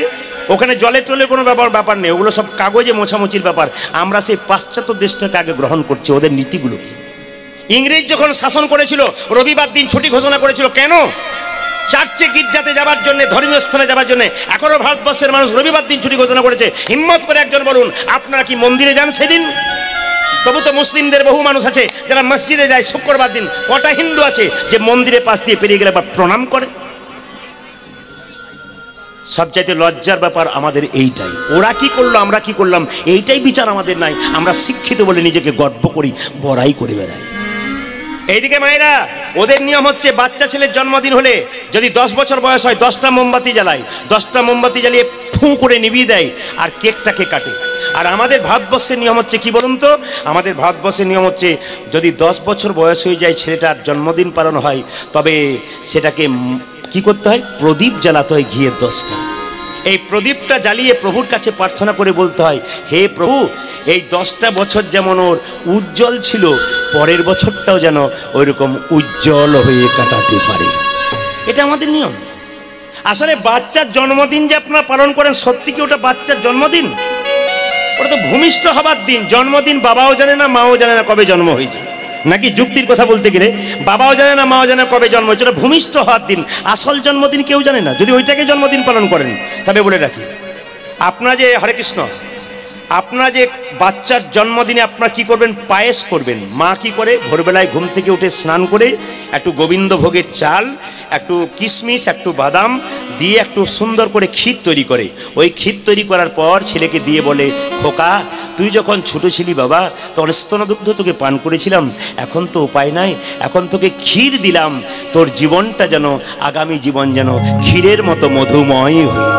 ওখানে জলে টলে কোনো ব্যাপার ব্যাপার নেই। ওগুলো সব কাগজে মোছামুছির ব্যাপার। আমরা সেই পাশ্চাত্য দেশটাকে আগে গ্রহণ করছি, ওদের নীতিগুলোকে। ইংরেজ যখন শাসন করেছিল, রবিবার দিন ছুটি ঘোষণা করেছিল, কেন? চার্চে গির্জাতে যাবার জন্য, ধর্মীয় স্থানে যাবার জন্য, এখনও ভারতবর্ষের মানুষ রবিবার দিন ছুটি ঘোষণা করেছে। হিম্মত করে একজন বলুন, আপনারা কি মন্দিরে যান সেদিন? তবু তো মুসলিমদের বহু মানুষ আছে, যারা মসজিদে যায় শুক্রবার দিন। কটা হিন্দু আছে যে মন্দিরে পাশ দিয়ে পেরিয়ে গেলে বা প্রণাম করে? সবচাইতে লজ্জার ব্যাপার আমাদের এইটাই। ওরা কি করল, আমরা কি করলাম, এইটাই বিচার আমাদের নাই। আমরা শিক্ষিত বলে নিজেকে গর্ব করি, বড়াই করে বেড়াই। এইদিকে মায়েরা, ওদের নিয়ম হচ্ছে বাচ্চা ছেলের জন্মদিন হলে যদি দশ বছর বয়স হয়, দশটা মোমবাতি জ্বালায় দশটা মোমবাতি জ্বালিয়ে ফু করে নিভিয়ে দেয় আর কেকটাকে কাটে। আর আমাদের ভারতবর্ষের নিয়ম হচ্ছে কি বলুন তো? আমাদের ভারতবর্ষের নিয়ম হচ্ছে যদি দশ বছর বয়স হয়ে যায় ছেলেটার জন্মদিন পালন হয়, তবে সেটাকে কি করতে হয়? প্রদীপ জ্বালাতে হয় ঘিয়ের দশটা। এই প্রদীপটা জ্বালিয়ে প্রভুর কাছে প্রার্থনা করে বলতে হয়, হে প্রভু এই দশটা বছর যেমন ওর উজ্জ্বল ছিল, পরের বছরটাও যেন ওইরকম উজ্জ্বল হয়ে কাটাতে পারে। এটা আমাদের নিয়ম। আসলে বাচ্চার জন্মদিন যে আপনারা পালন করেন, সত্যি কি ওটা বাচ্চার জন্মদিন? ওটা তো ভূমিষ্ঠ হবার দিন। জন্মদিন বাবাও জানে না, মাও জানে না কবে জন্ম হয়েছে। নাকি যুক্তির কথা বলতে গেলে, বাবাও জানে না, মাও জানে কবে জন্ম হয়েছে। ওটা ভূমিষ্ঠ হওয়ার দিন। আসল জন্মদিন কেউ জানে না। যদি ওইটাকে জন্মদিন পালন করেন, তবে বলে রাখি, আপনারা যে হরে কৃষ্ণ আপনারা যে বাচ্চার জন্মদিনে আপনারা কি করবেন? পায়েস করবেন। মা কি করে? ভোরবেলায় ঘুম থেকে উঠে স্নান করে একটু গোবিন্দ ভোগের চাল, একটু কিশমিশ, একটু বাদাম দিয়ে একটু সুন্দর করে ক্ষীর তৈরি করে। ওই ক্ষীর তৈরি করার পর ছেলেকে দিয়ে বলে, খোকা, তুই যখন ছোট ছিলি বাবা, তখন স্তনদুগ্ধ তোকে পান করেছিলাম। এখন তো উপায় নাই। এখন তোকে ক্ষীর দিলাম। তোর জীবনটা যেন, আগামী জীবন যেন ক্ষীরের মতো মধুময় হয়ে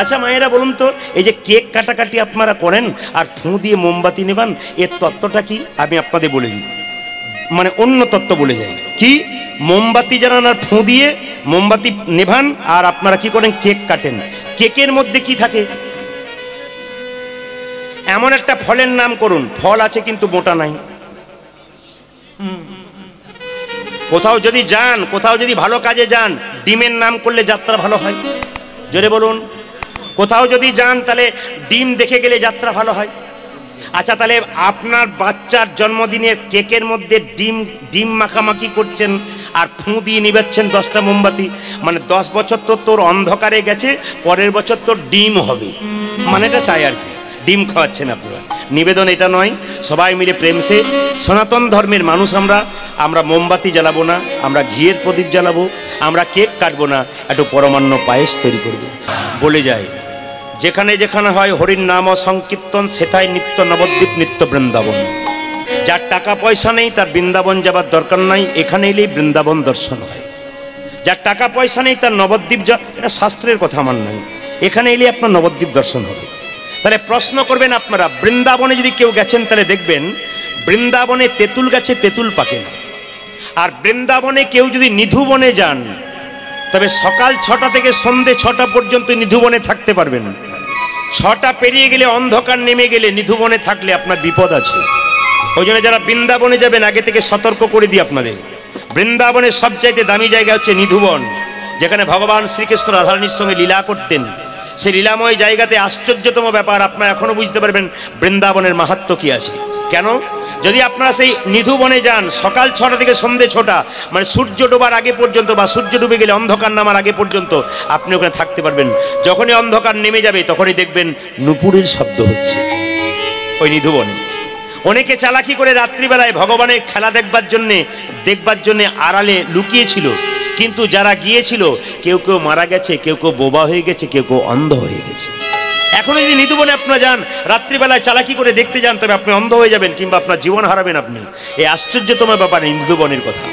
আচ্ছা মায়েরা বলুন তো, এই যে কেক কাটাকাটি আপনারা করেন আর ফুঁ দিয়ে মোমবাতি নেবান এর তত্ত্বটা কি? আমি আপনাদের বলে দিই। মানে অন্য তত্ত্ব বলে যাই। কি? মোমবাতি জ্বালান আর ফুঁ দিয়ে মোমবাতি নেভান আর আপনারা কি করেন? কেক কাটেন। কেকের মধ্যে কি থাকে? এমন একটা ফলের নাম করুন। ফল আছে কিন্তু মোটা নাই। কোথাও যদি যান, কোথাও যদি ভালো কাজে যান, ডিমের নাম করলে যাত্রা ভালো হয়। জোরে বলুন। কোথাও যদি যান, তাহলে ডিম দেখে গেলে যাত্রা ভালো হয়। আচ্ছা তাহলে আপনার বাচ্চার জন্মদিনের কেকের মধ্যে ডিম ডিম মাখামাখি করছেন আর ফুঁ দিয়ে নিবাচ্ছেন দশটা মোমবাতি। মানে দশ বছর তো তোর অন্ধকারে গেছে, পরের বছর তোর ডিম হবে। মানেটা তাই আর কি। ডিম খাওয়াচ্ছেন আপনারা। নিবেদন এটা নয়, সবাই মিলে প্রেমসে সনাতন ধর্মের মানুষ আমরা আমরা মোমবাতি জ্বালাবো না, আমরা ঘিয়ের প্রদীপ জ্বালাবো, আমরা কেক কাটবো না, একটু পরমান্ন পায়েস তৈরি করব। বলে যায় যেখানে যেখানে হয় হরির নাম ও সংকীর্তন সেটাই নিত্য নবদ্বীপ, নিত্য বৃন্দাবন। যার টাকা পয়সা নেই, তার বৃন্দাবন যাবার দরকার নাই এখানে এলেই বৃন্দাবন দর্শন হয়। যার টাকা পয়সা নেই, তার নবদ্বীপ এটা শাস্ত্রের কথা আমার নাই। এখানে এলে আপনার নবদ্বীপ দর্শন হবে। তাহলে প্রশ্ন করবেন আপনারা, বৃন্দাবনে যদি কেউ গেছেন, তাহলে দেখবেন, বৃন্দাবনে তেঁতুল গাছে তেঁতুল পাকে না। আর বৃন্দাবনে কেউ যদি নিধুবনে যান, তবে সকাল ছটা থেকে সন্ধে ছটা পর্যন্ত নিধুবনে থাকতে পারবেন। ছটা পেরিয়ে গেলে অন্ধকার নেমে গেলে নিধুবনে থাকলে আপনার বিপদ আছে। ওই জন্য যারা বৃন্দাবনে যাবেন, আগে থেকে সতর্ক করে দিই আপনাদের। বৃন্দাবনের সবচাইতে দামি জায়গা হচ্ছে নিধুবন, যেখানে ভগবান শ্রীকৃষ্ণ রাধারানীর সঙ্গে লীলা করতেন। সেই লীলাময় জায়গাতে আশ্চর্যতম ব্যাপার, আপনারা এখনও বুঝতে পারবেন বৃন্দাবনের মাহাত্ম কি আছে। কেন? যদি আপনারা সেই নিধুবনে যান, সকাল ছটা থেকে সন্ধে ছটা মানে সূর্য ডোবার আগে পর্যন্ত বা সূর্য ডুবে গেলে অন্ধকার নামার আগে পর্যন্ত আপনি ওখানে থাকতে পারবেন। যখনই অন্ধকার নেমে যাবে, তখনই দেখবেন নুপুরের শব্দ হচ্ছে। ওই নিধুবনে অনেকে চালাকি করে রাত্রিবেলায় ভগবানের খেলা দেখবার জন্যে দেখবার জন্যে আড়ালে লুকিয়েছিল। কিন্তু যারা গিয়েছিল, কেউ কেউ মারা গেছে, কেউ কেউ বোবা হয়ে গেছে, কেউ কেউ অন্ধ হয়ে গেছে। এখনও যদি নিধুবনে আপনারা যান, রাত্রিবেলায় চালাকি করে দেখতে যান, তবে আপনি অন্ধ হয়ে যাবেন, কিংবা আপনার জীবন হারাবেন আপনি। এই আশ্চর্যতম ব্যাপার এই নিধুবনের কথা।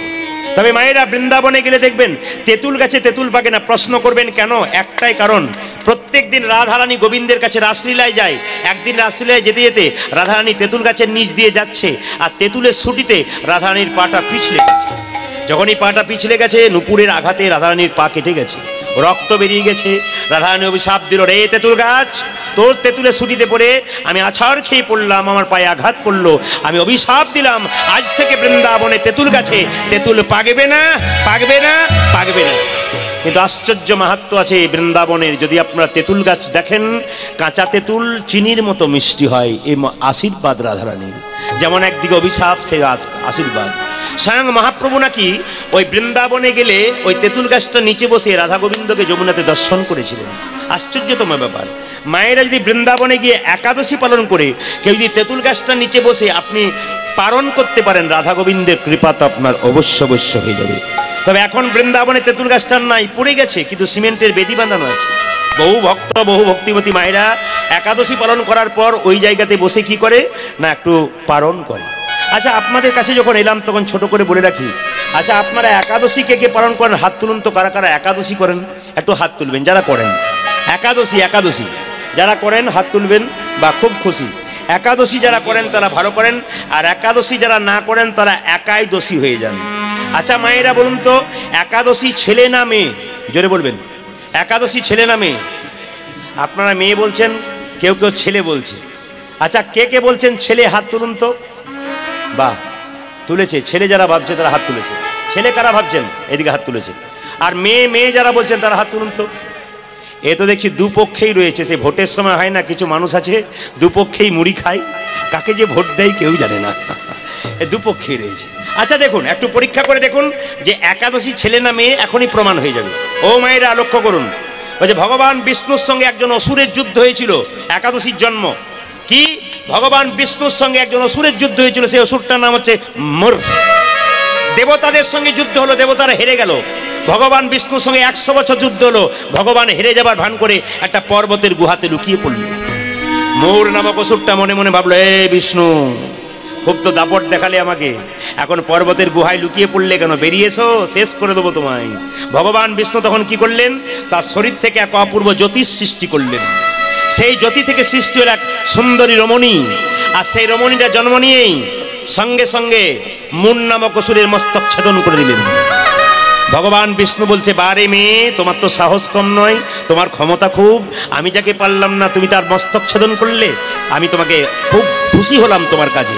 তবে মায়েরা বৃন্দাবনে গেলে দেখবেন, তেঁতুল গাছে তেঁতুল পাকে না, প্রশ্ন করবেন কেন? একটাই কারণ, প্রত্যেক দিন রাধারানী গোবিন্দের কাছে রাসলীলায় যায়। একদিন রাসলীলায় যেতে যেতে রাধারানী তেঁতুল গাছের নিচ দিয়ে যাচ্ছে, আর তেঁতুলের ছুটিতে রাধারানীর পাটা পিছলে গেছে। যখনই পাটা পিছলে গেছে, নুপুরের আঘাতে রাধারানীর পা কেটে গেছে। রক্ত বেরিয়ে গেছে। রাধারানী অভিশাপ দিল, রে তেঁতুল গাছ, তোর তেঁতুলে ছুটিতে পড়ে আমি আছাড় খেয়ে পড়লাম, আমার পায়ে আঘাত পড়ল। আমি অভিশাপ দিলাম, আজ থেকে বৃন্দাবনে তেঁতুল গাছে। তেঁতুল পাকবে না পাকবে না পাকবে না। কিন্তু আশ্চর্য মাহাত্ম আছে এই বৃন্দাবনের। যদি আপনারা তেঁতুল গাছ দেখেন, কাঁচা তেঁতুল চিনির মতো মিষ্টি হয়। এই আশীর্বাদ রাধারানীর। যেমন একদিকে অভিশাপ সে আশীর্বাদ। স্বয়ং মহাপ্রভু নাকি ওই বৃন্দাবনে গেলে ওই তেঁতুল গাছটা নিচে বসে রাধা গোবিন্দকে যমুনাতে দর্শন করেছিলেন। আশ্চর্যতম ব্যাপার। মায়েরা যদি বৃন্দাবনে গিয়ে একাদশী পালন করে, কেউ যদি তেঁতুল গাছটা নিচে বসে আপনি পালন করতে পারেন, রাধা গোবিন্দের কৃপা তো আপনার অবশ্য অবশ্য হয়ে যাবে। তবে এখন বৃন্দাবনে তেঁতুল গাছটার নাই, পড়ে গেছে, কিন্তু সিমেন্টের বেদি বাঁধানো আছে। বহু ভক্ত, বহু ভক্তিমতী মায়েরা একাদশী পালন করার পর ওই জায়গাতে বসে কি করে? না, একটু পালন করে। আচ্ছা আপনাদের কাছে যখন এলাম, তখন ছোট করে বলে রাখি। আচ্ছা আপনারা একাদশী কে কে পালন করেন? হাত তুলুন তো, কারা কারা একাদশী করেন? একটু হাত তুলবেন, যারা করেন। একাদশী একাদশী। যারা করেন, হাত তুলবেন বা খুব খুশি। একাদশী যারা করেন, তারা ভালো করেন। আর একাদশী যারা না করেন, তারা একাই দোষী হয়ে যান। আচ্ছা মায়েরা বলুন তো, একাদশী ছেলে না মেয়ে? জোরে বলবেন। একাদশী ছেলে না মেয়ে? আপনারা মেয়ে বলছেন, কেউ কেউ ছেলে বলছে। আচ্ছা কে কে বলছেন ছেলে, হাত তুলুন তো। বাহ, তুলেছে। ছেলে যারা ভাবছে, তারা হাত তুলেছে। ছেলে কারা ভাবছেন? এদিকে হাত তুলেছে। আর মেয়ে মেয়ে যারা বলছেন, তারা হাত তুলুন তো। এ তো দেখছি দুপক্ষেই রয়েছে। সে ভোটের সময় হয় না, কিছু মানুষ আছে, দুপক্ষেই মুড়ি খায়। কাকে যে ভোট দেয় কেউ জানে না। এ দুপক্ষেই রয়েছে। আচ্ছা দেখুন, একটু পরীক্ষা করে দেখুন যে একাদশী ছেলে না মেয়ে এখনই প্রমাণ হয়ে যাবে। ও মায়েরা লক্ষ্য করুন। বলছে, ভগবান বিষ্ণুর সঙ্গে একজন অসুরের যুদ্ধ হয়েছিল। একাদশীর জন্ম। ভগবান বিষ্ণুর সঙ্গে একজন অসুরের যুদ্ধ হয়েছিল, সেই অসুরটার নাম হচ্ছে মোর। দেবতাদের সঙ্গে যুদ্ধ হলো, দেবতারা হেরে গেল। ভগবান বিষ্ণুর সঙ্গে একশো বছর যুদ্ধ হলো, ভগবান হেরে যাবার ভান করে একটা পর্বতের গুহাতে লুকিয়ে পড়ল। মোর নামক অসুরটা মনে মনে ভাবলো, এ বিষ্ণু, খুব তো দাপট দেখালে আমাকে। এখন পর্বতের গুহায় লুকিয়ে পড়লে কেন? বেরিয়ে এসো, শেষ করে দেবো তোমায়। ভগবান বিষ্ণু তখন কি করলেন? তার শরীর থেকে এক অপূর্ব জ্যোতিষ সৃষ্টি করলেন। সেই জ্যোতি থেকে সৃষ্টি হল এক সুন্দরী রমণী। আর সেই রমণীটা জন্ম নিয়েই সঙ্গে সঙ্গে মুন নামক অসুরের মস্তক ছেদন করে দিলেন। ভগবান বিষ্ণু বলছে, বারে মেয়ে, তোমার তো সাহস কম নয়, তোমার ক্ষমতা খুব। আমি যাকে পারলাম না, তুমি তার মস্তক ছেদন করলে, আমি তোমাকে খুব খুশি হলাম তোমার কাজে।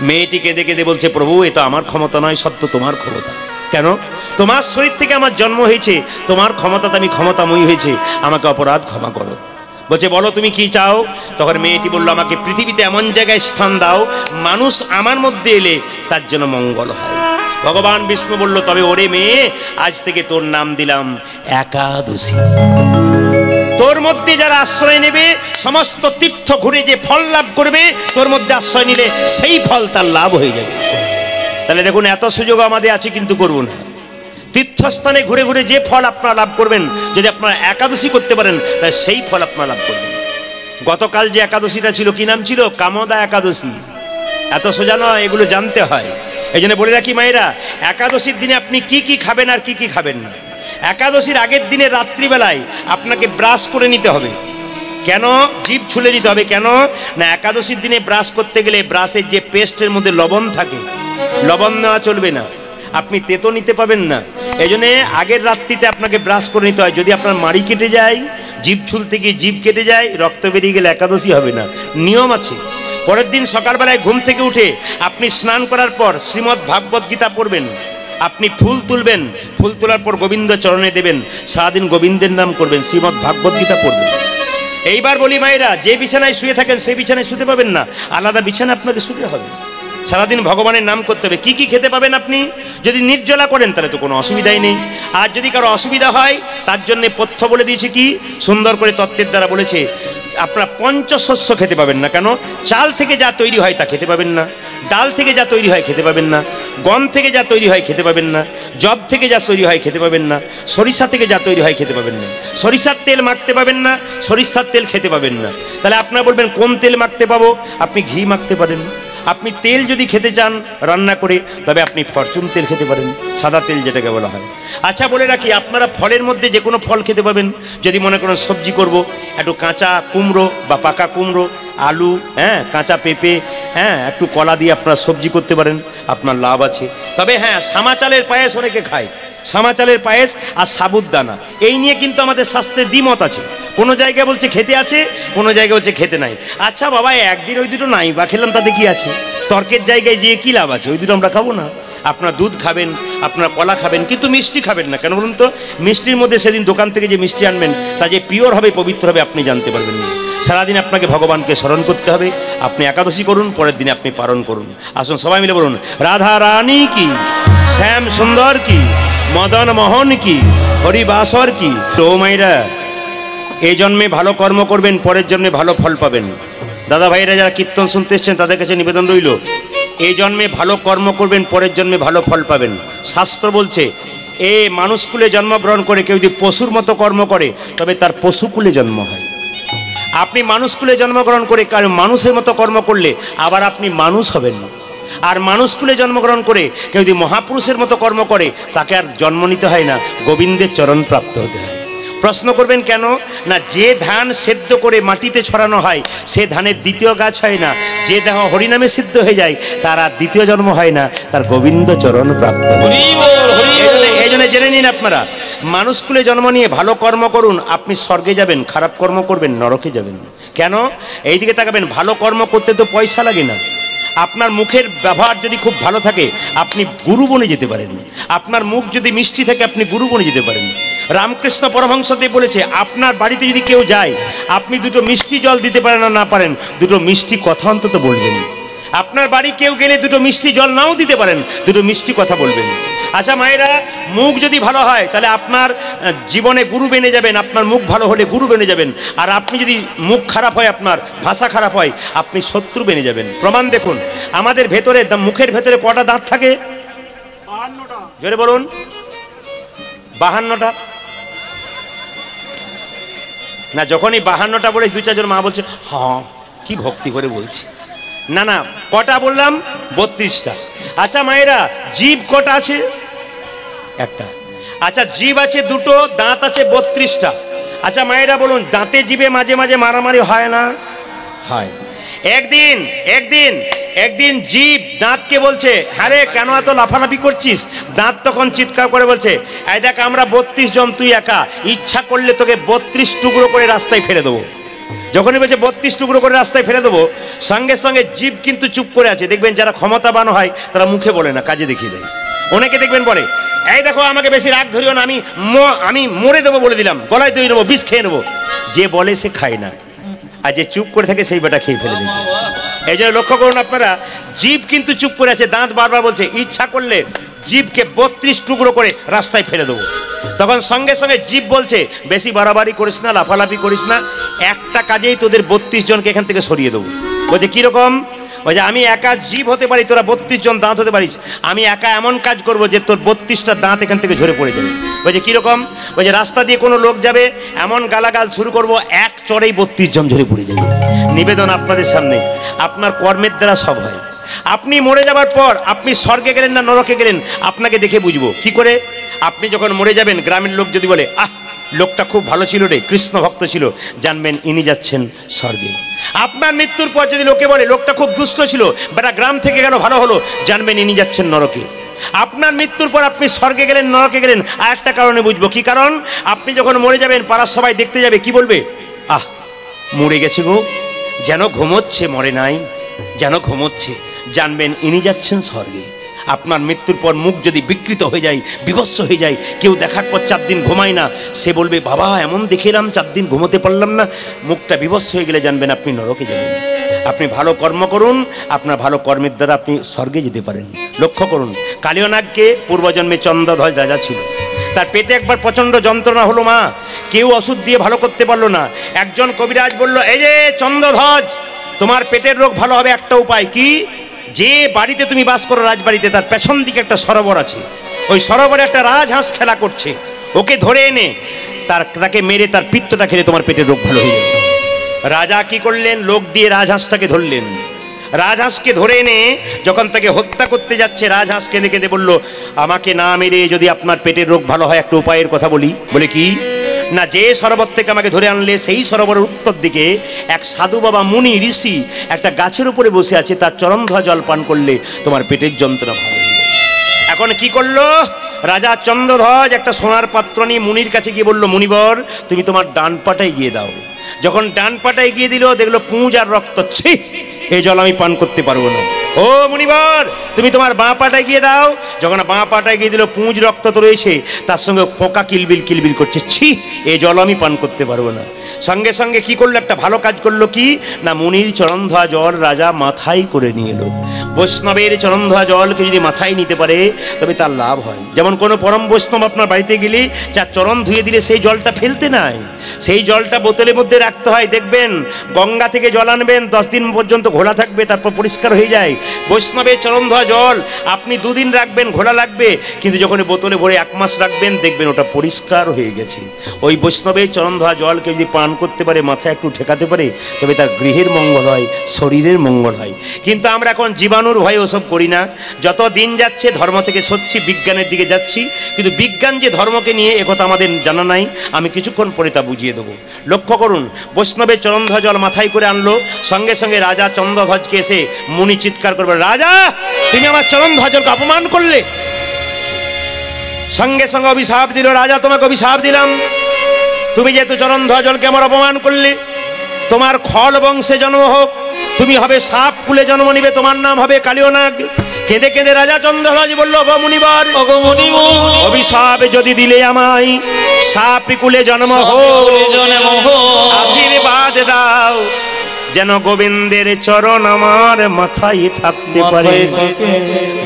মেয়েটি কেঁদে কেঁদে বলছে, প্রভু, এ তো আমার ক্ষমতা নয় সত্য তোমার ক্ষমতা। কেন? তোমার শরীর থেকে আমার জন্ম হয়েছে, তোমার ক্ষমতাতে আমি ক্ষমতাময়ী হয়েছে, আমাকে অপরাধ ক্ষমা করো। বলছে, বলো তুমি কি চাও? তখন মেয়েটি বলল, আমাকে পৃথিবীতে এমন জায়গায় স্থান দাও, মানুষ আমার মধ্যে এলে তার জন্য মঙ্গল হয়। ভগবান বিষ্ণু বলল, তবে ওরে মেয়ে, আজ থেকে তোর নাম দিলাম একাদশী। তোর মধ্যে যারা আশ্রয় নেবে, সমস্ত তীর্থ ঘুরে যে ফল লাভ করবে, তোর মধ্যে আশ্রয় নিলে সেই ফল তার লাভ হয়ে যাবে। তাহলে দেখুন, এত সুযোগ আমাদের আছে কিন্তু করব না। তীর্থস্থানে ঘুরে ঘুরে যে ফল আপনারা লাভ করবেন, যদি আপনারা একাদশী করতে পারেন, তাহলে সেই ফল আপনারা লাভ করবেন। গতকাল যে একাদশীটা ছিল, কি নাম ছিল? কামদা একাদশী। এত সোজা নয়, এগুলো জানতে হয়। এই জন্য বলে রাখি মায়েরা, একাদশীর দিনে আপনি কি কি খাবেন আর কি কি খাবেন না। একাদশীর আগের দিনে রাত্রিবেলায় আপনাকে ব্রাশ করে নিতে হবে। কেন? জিভ ছুলে নিতে হবে। কেন? না, একাদশীর দিনে ব্রাশ করতে গেলে ব্রাশের যে পেস্টের মধ্যে লবণ থাকে, লবণ নেওয়া চলবে না। আপনি তেতো নিতে পাবেন না। এই আগের রাত্রিতে আপনাকে ব্রাশ করে নিতে হয়। যদি আপনার মাড়ি কেটে যায়, জিভ ছুলতে গিয়ে জিভ কেটে যায়, রক্ত বেরিয়ে গেলে একাদশী হবে না। নিয়ম আছে। পরের দিন সকালবেলায় ঘুম থেকে উঠে আপনি স্নান করার পর শ্রীমদ্ ভাগবত গীতা পড়বেন। আপনি ফুল তুলবেন। ফুল তোলার পর গোবিন্দ চরণে দেবেন। সারাদিন গোবিন্দের নাম করবেন। শ্রীমদ্ ভাগবত গীতা পড়বেন। এইবার বলি মায়েরা, যে বিছানায় শুয়ে থাকেন, সেই বিছানায় শুতে পাবেন না। আলাদা বিছানা আপনাকে শুতে হবে। সারাদিন ভগবানের নাম করতে হবে। কি কি খেতে পাবেন আপনি? যদি নির্জলা করেন, তাহলে তো কোনো অসুবিধাই নেই। আর যদি কারও অসুবিধা হয়, তার জন্য পথ্য বলে দিয়েছে কি? সুন্দর করে তত্ত্বের দ্বারা বলেছে, আপনারা পঞ্চশস্য খেতে পাবেন না কেন? চাল থেকে যা তৈরি হয়, তা খেতে পাবেন না। ডাল থেকে যা তৈরি হয়, খেতে পাবেন না। গম থেকে যা তৈরি হয়, খেতে পাবেন না। জব থেকে যা তৈরি হয়, খেতে পাবেন না। সরিষা থেকে যা তৈরি হয়, খেতে পাবেন না। সরিষার তেল মাখতে পাবেন না, সরিষার তেল খেতে পাবেন না। তাহলে আপনারা বলবেন, কোন তেল মাখতে পাবো? আপনি ঘি মাখতে পারেন। আপনি তেল যদি খেতে চান, রান্না করে, তবে আপনি ফরচুন তেল খেতে পারেন, সাদা তেল যেটাকে বলা হয়। আচ্ছা বলে রাখি, আপনারা ফলের মধ্যে যে কোনো ফল খেতে পাবেন। যদি মনে করেন সবজি করব, একটু কাঁচা কুমড়ো বা পাকা কুমড়ো, আলু হ্যাঁ কাঁচা পেঁপে হ্যাঁ একটু কলা দিয়ে আপনারা সবজি করতে পারেন, আপনার লাভ আছে। তবে হ্যাঁ সামা চালের পায়েস অনেকে খায়। সামা চালের পায়েস আর সাবুদানা, এই নিয়ে কিন্তু আমাদের শাস্ত্রের দ্বিমত আছে। কোনো জায়গায় বলছে খেতে আছে, কোনো জায়গায় বলছে খেতে নাই। আচ্ছা বাবা, একদিন ওই দুটো নাই বা খেলাম, তাতে কি আছে? তর্কের জায়গায় যেয়ে কী লাভ আছে? ওই দুটো আমরা খাব না। আপনার দুধ খাবেন, আপনার কলা খাবেন, কিন্তু মিষ্টি খাবেন না। কেন বলুন তো? মিষ্টির মধ্যে সেদিন দোকান থেকে যে মিষ্টি আনবেন, তা যে পিওর হবে, পবিত্র হবে, আপনি জানতে পারবেন না। সারাদিন আপনাকে ভগবানকে স্মরণ করতে হবে। আপনি একাদশী করুন, পরের দিনে আপনি পালন করুন। আসুন, সবাই মিলে বলুন, রাধা রানী কি? শ্যাম সুন্দর কি? মদন মোহন কি? হরিবাসর কি? তো মাইরা এই জন্মে ভালো কর্ম করবেন, পরের জন্মে ভালো ফল পাবেন। দাদা ভাইরা যারা কীর্তন শুনতে এসছেন, তাদের কাছে নিবেদন রইল, এই জন্মে ভালো কর্ম করবেন, পরের জন্মে ভালো ফল পাবেন। শাস্ত্র বলছে, এ মানুষকুলে জন্মগ্রহণ করে, কেউ যদি পশুর মতো কর্ম করে, তবে তার পশুকুলে জন্ম হয়। আপনি মানুষকুলে জন্মগ্রহণ করে কারণ মানুষের মতো কর্ম করলে, আবার আপনি মানুষ হবেন না। আর মানুষকুলে জন্মগ্রহণ করে, কেউ যদি মহাপুরুষের মতো কর্ম করে, তাকে আর জন্ম নিতে হয় না, গোবিন্দের চরণ প্রাপ্ত হতে হয়। প্রশ্ন করবেন কেন? না যে ধান সেদ্ধ করে মাটিতে ছড়ানো হয় সে ধানের দ্বিতীয় গাছ হয় না। যে দেহ হরিনামে সিদ্ধ হয়ে যায় তার আর দ্বিতীয় জন্ম হয় না তার গোবিন্দ চরণ প্রাপ্ত এই জন্য জেনে নিন আপনারা মানুষকুলে জন্ম নিয়ে ভালো কর্ম করুন আপনি স্বর্গে যাবেন খারাপ কর্ম করবেন নরকে যাবেন। কেন? এইদিকে তাকাবেন ভালো কর্ম করতে তো পয়সা লাগে না। আপনার মুখের ব্যবহার যদি খুব ভালো থাকে, আপনি গুরু বনে যেতে পারেন। আপনার মুখ যদি মিষ্টি থাকে, আপনি গুরু বনে যেতে পারেন। রামকৃষ্ণ পরমহংসদেব বলেছে, আপনার বাড়িতে যদি কেউ যায়, আপনি দুটো মিষ্টি জল দিতে পারেন না না পারেন, দুটো মিষ্টি কথা অন্তত বলবেন। আপনার বাড়ি কেউ গেলে দুটো মিষ্টি জল নাও দিতে পারেন, দুটো মিষ্টি কথা বলবেন। আচ্ছা মায়েরা মুখ যদি ভালো হয় তাহলে আপনার জীবনে গুরু বেনে যাবেন আপনার মুখ ভালো হলে গুরু বেনে যাবেন। আর আপনি যদি মুখ খারাপ হয় আপনার ভাষা খারাপ হয় আপনি শত্রু বেনে যাবেন। প্রমাণ দেখুন আমাদের ভেতরে মুখের ভেতরে কটা দাঁত থাকে? জোরে বলুন। বাহান্নটা? না যখনই বাহান্নটা বলে দু চারজন মা বলছে হ্যাঁ কি ভক্তি করে বলছি। না না কটা বললাম? বত্রিশটা। আচ্ছা মায়েরা জীব কটা আছে? একটা। আচ্ছা জীব আছে দুটো দাঁত আছে বত্রিশটা। আচ্ছা মায়েরা বলুন দাঁতে জীবে মাঝে মাঝে মারামারি হয় না? হয়। একদিন একদিন একদিন জীব দাঁতকে বলছে হ্যাঁ কেন এত লাফালাফি করছিস? দাঁত তখন চিৎকার করে বলছে এই দেখ আমরা বত্রিশ জন তুই একা। ইচ্ছা করলে তোকে বত্রিশ টুকরো করে রাস্তায় ফেলে দেবো। যখনই বলছে বত্রিশ টুকরো করে রাস্তায় ফেলে দেবো সঙ্গে সঙ্গে জীব কিন্তু চুপ করে আছে। দেখবেন যারা ক্ষমতাবান হয় তারা মুখে বলে না কাজে দেখিয়ে দেয়। অনেকে দেখবেন বলে এই দেখো, আমাকে বেশি রাগ ধরিও না, আমি আমি মরে দেবো বলে দিলাম। গলায় তৈরি নেব, বিষ খেয়ে নেব। যে বলে সে খায় না। আর যে চুপ করে থাকে, সেই বেটা খেয়ে ফেলে দেবে এই জন্য লক্ষ্য করুন আপনারা, জীব কিন্তু চুপ করে আছে, দাঁত বারবার বলছে, ইচ্ছা করলে জীবকে বত্রিশ টুকরো করে রাস্তায় ফেলে দেবো। তখন সঙ্গে সঙ্গে জীব বলছে, বেশি বাড়াবাড়ি করিস না, লাফালাফি করিস না, একটা কাজেই তোদের বত্রিশ জনকে এখান থেকে সরিয়ে দেবো। বলছে, কীরকম? বলছে আমি একা জীব হতে পারি, তোরা বত্রিশ জন দাঁত হতে পারিস। আমি একা এমন কাজ করব যে তোর বত্রিশটা দাঁত এখান থেকে ঝরে পড়ে যাবে। বলছে কীরকম? বলছে রাস্তা দিয়ে কোনো লোক যাবে, এমন গালাগাল শুরু করব, এক চড়েই বত্রিশ জন ঝরে পড়ে যাবে। নিবেদন আপনাদের সামনে, আপনার কর্মের দ্বারা সব হয়। আপনি মরে যাবার পর, আপনি স্বর্গে গেলেন না নরকে গেলেন, আপনাকে দেখে বুঝব। কি করে? আপনি যখন মরে যাবেন, গ্রামের লোক যদি বলে, আহ লোকটা খুব ভালো ছিল রে, কৃষ্ণ ভক্ত ছিল। জানবেন, ইনি যাচ্ছেন স্বর্গে। আপনার মৃত্যুর পর যদি লোকে বলে, লোকটা খুব দুষ্ট ছিল, বেটা গ্রাম থেকে গেল ভালো হলো, জানবেন ইনি যাচ্ছেন নরকে। আপনার মৃত্যুর পর আপনি স্বর্গে গেলেন, নরকে গেলেন আর একটা কারণে বুঝব। কি কারণ? আপনি যখন মরে যাবেন, পাড়ার সবাই দেখতে যাবে, কি বলবে? আহ, মরে গেছে গো। যেন ঘুমোচ্ছে, মরে নাই। যেন ঘুমোচ্ছে। জানবেন, ইনি যাচ্ছেন স্বর্গে। আপনার মৃত্যুর পর মুখ যদি বিকৃত হয়ে যায় বিভৎস হয়ে যায়, কেউ দেখার পর চার দিন ঘুমায় না, সে বলবে, বাবা, এমন দেখেলাম চার দিন ঘুমোতে পারলাম না। মুখটা বিভৎস হয়ে গেলে জানবেন আপনি নরকে যাবেন। আপনি ভালো কর্ম করুন, আপনার ভালো কর্মের দ্বারা আপনি স্বর্গে যেতে পারেন। লক্ষ্য করুন, কালীয়নাগকে পূর্বজন্মে চন্দ্রধ্বজ রাজা ছিল। তার পেটে একবার প্রচণ্ড যন্ত্রণা হলো মা। কেউ ওষুধ দিয়ে ভালো করতে পারল না। একজন কবিরাজ বলল, এই যে চন্দ্রধ্বজ, তোমার পেটের রোগ ভালো হবে একটা উপায় কি? যে বাড়িতে তুমি বাস করো রাজবাড়িতে, তার পেছন দিকে একটা সরোবর আছে। ওই সরোবরে একটা রাজহাঁস খেলা করছে। ওকে ধরে এনে তার, তাকে মেরে তার পিত্তটা খেলে তোমার পেটের রোগ ভালো হয়ে যাবে। রাজা কি করলেন? লোক দিয়ে রাজহাঁসটাকে ধরলেন। রাজহাঁসকে ধরে এনে যখন তাকে হত্যা করতে যাচ্ছে, রাজহাঁস কেঁদে কেঁদে বলল, আমাকে না মেরে যদি আপনার পেটের রোগ ভালো হয়, একটা উপায়ের কথা বলি। বলে কি? না যে সরোবর থেকে আমাকে ধরে আনলে, সেই সরোবরের উত্তর দিকে এক সাধু বাবা মুনি ঋষি একটা গাছের উপরে বসে আছে, তার চরণধা জল পান করলে তোমার পেটের যন্ত্রণা ভালো এখন কি করল? রাজা চন্দ্রধ্বজ একটা সোনার পাত্র নিয়ে মুনির কাছে গিয়ে বলল, মুনিবর, তুমি তোমার ডান পাটায় গিয়ে দাও। যখন ডান পাটায় গিয়ে দিল, দেখল পুঁজ আর রক্ত, ছি, এই জল আমি পান করতে পারব না। ও মুনিবর, তুমি তোমার বাঁ পাটায় গিয়ে দাও। যখন বাঁ পাটায় গিয়ে দিল, পুঁজ রক্ত তো রয়েছে, তার সঙ্গে পোকা কিলবিল কিলবিল করছে, ছি, এই জল আমি পান করতে পারব না। সঙ্গে সঙ্গে কি করল? একটা ভালো কাজ করল কি? না, মুনির চরণধোয়া জল রাজা মাথায় করে নিয়ে এলো। বৈষ্ণবের চরণধোয়া জলকে যদি মাথায় নিতে পারে, তবে তার লাভ হয়। যেমন কোনো পরম বৈষ্ণব আপনার বাড়িতে গেলে যার চরণ ধুয়ে দিলে সেই জলটা ফেলতে নাই। সেই জলটা বোতলের মধ্যে রাখতে হয়, দেখবেন, গঙ্গা থেকে জল আনবেন, দশ দিন পর্যন্ত ঘোলা থাকবে, তারপর পরিষ্কার হয়ে যায়। বৈষ্ণবের চরণ ধোয়া জল আপনি দুদিন রাখবেন, ঘোলা লাগবে, কিন্তু যখন বোতলে ভরে এক মাস রাখবেন, দেখবেন ওটা পরিষ্কার হয়ে গেছে। ওই বৈষ্ণবের চরণ ধোয়া জলকে যদি পান করতে পারে মাথায় একটু ঠেকাতে পারে, তবে তার গৃহের মঙ্গল হয়, শরীরের মঙ্গল হয়। কিন্তু আমরা এখন জীবাণুর ভয়ে ওসব করি না। যত দিন যাচ্ছে, ধর্ম থেকে সচ্ছি, বিজ্ঞানের দিকে যাচ্ছি। কিন্তু বিজ্ঞান যে ধর্মকে নিয়ে একথা আমাদের জানা নাই, আমি কিছুক্ষণ পরে তা বুঝিয়ে দেবো। লক্ষ্য করুন, বৈষ্ণবের চরণধ্বজ জল মাথায় করে আনলো, সঙ্গে সঙ্গে রাজা চন্দ্রধ্বজকে এসে মুনি চিৎকার করবে, রাজা, তুমি আমার চরণধ্বজকে অপমান করলে? সঙ্গে সঙ্গে অভিশাপ দিল, রাজা, তোমাকে অভিশাপ দিলাম। তুমি যেহেতু জলকে আমার অপমান করলে তোমার খল বংশে জন্ম হোক তুমি হবে সাপ কুলে জন্ম নিবে তোমার নাম হবে কালিয়নাগ কেঁদে কেঁদে রাজা চন্দ্রধ্বজ বলল অগমুনিবার মুনিবার অগমনি অভিশাপ যদি দিলে আমায় সাপ কুলে জন্ম হোক। জন্ম হোক। আশীর্বাদ দাও। যেন গোবিন্দের চরণ আমার মাথায় থাকতে পারে।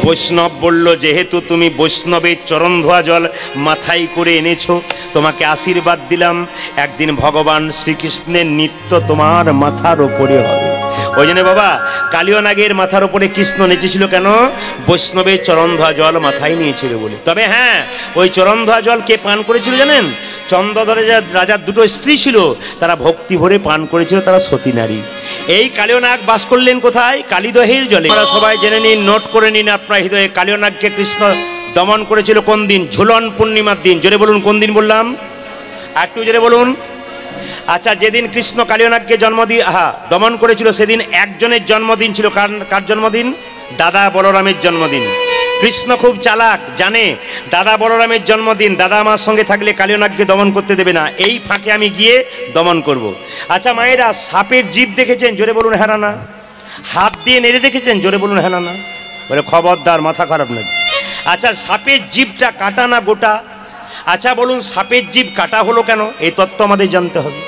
বৈষ্ণব বলল যেহেতু তুমি বৈষ্ণবের চরণ ধোয়া জল মাথায় করে এনেছো তোমাকে আশীর্বাদ দিলাম। একদিন ভগবান শ্রীকৃষ্ণের নিত্য তোমার মাথার ওপরে হবে। ওই জন্য বাবা কালিয়নাগের মাথার ওপরে কৃষ্ণ নেচেছিল কেন? বৈষ্ণবের চরণ ধোয়া জল মাথায় নিয়েছিল বলে। তবে হ্যাঁ ওই চরণ ধোয়া জল কে পান করেছিল জানেন? চন্দ্রধরে রাজার দুটো স্ত্রী ছিল, তারা ভক্তি ভরে পান করেছিল, তারা সতী নারী। এই কালিয়নাগ বাস করলেন কোথায়? কালিদহের জলে। আপনারা সবাই জেনে নিন, নোট করে নিন আপনার হৃদয়ে কালিয়নাগকে কৃষ্ণ দমন করেছিল কোন দিন? ঝুলন পূর্ণিমার দিন। জোরে বলুন, কোন দিন বললাম? একটু জোরে বলুন। আচ্ছা যেদিন কৃষ্ণ কালিয়নাগকে জন্ম দিয়ে হা দমন করেছিল, সেদিন একজনের জন্মদিন ছিল। কার কার জন্মদিন? দাদা বলরামের জন্মদিন। কৃষ্ণ খুব চালাক, জানে। দাদা বলরামের জন্মদিন, দাদা আমার সঙ্গে থাকলে কালিয়নাগকে দমন করতে দেবে না। এই ফাঁকে আমি গিয়ে দমন করব। আচ্ছা মায়েরা, সাপের জীব দেখেছেন? জোরে বলুন হ্যাঁ না হাত দিয়ে নেড়ে দেখেছেন? জোরে বলুন হ্যাঁ না বলে, খবরদার, মাথা খারাপ নাকি আচ্ছা সাপের জীবটা কাটা না গোটা? আচ্ছা বলুন, সাপের জীব কাটা হলো কেন? এই তত্ত্ব আমাদের জানতে হবে।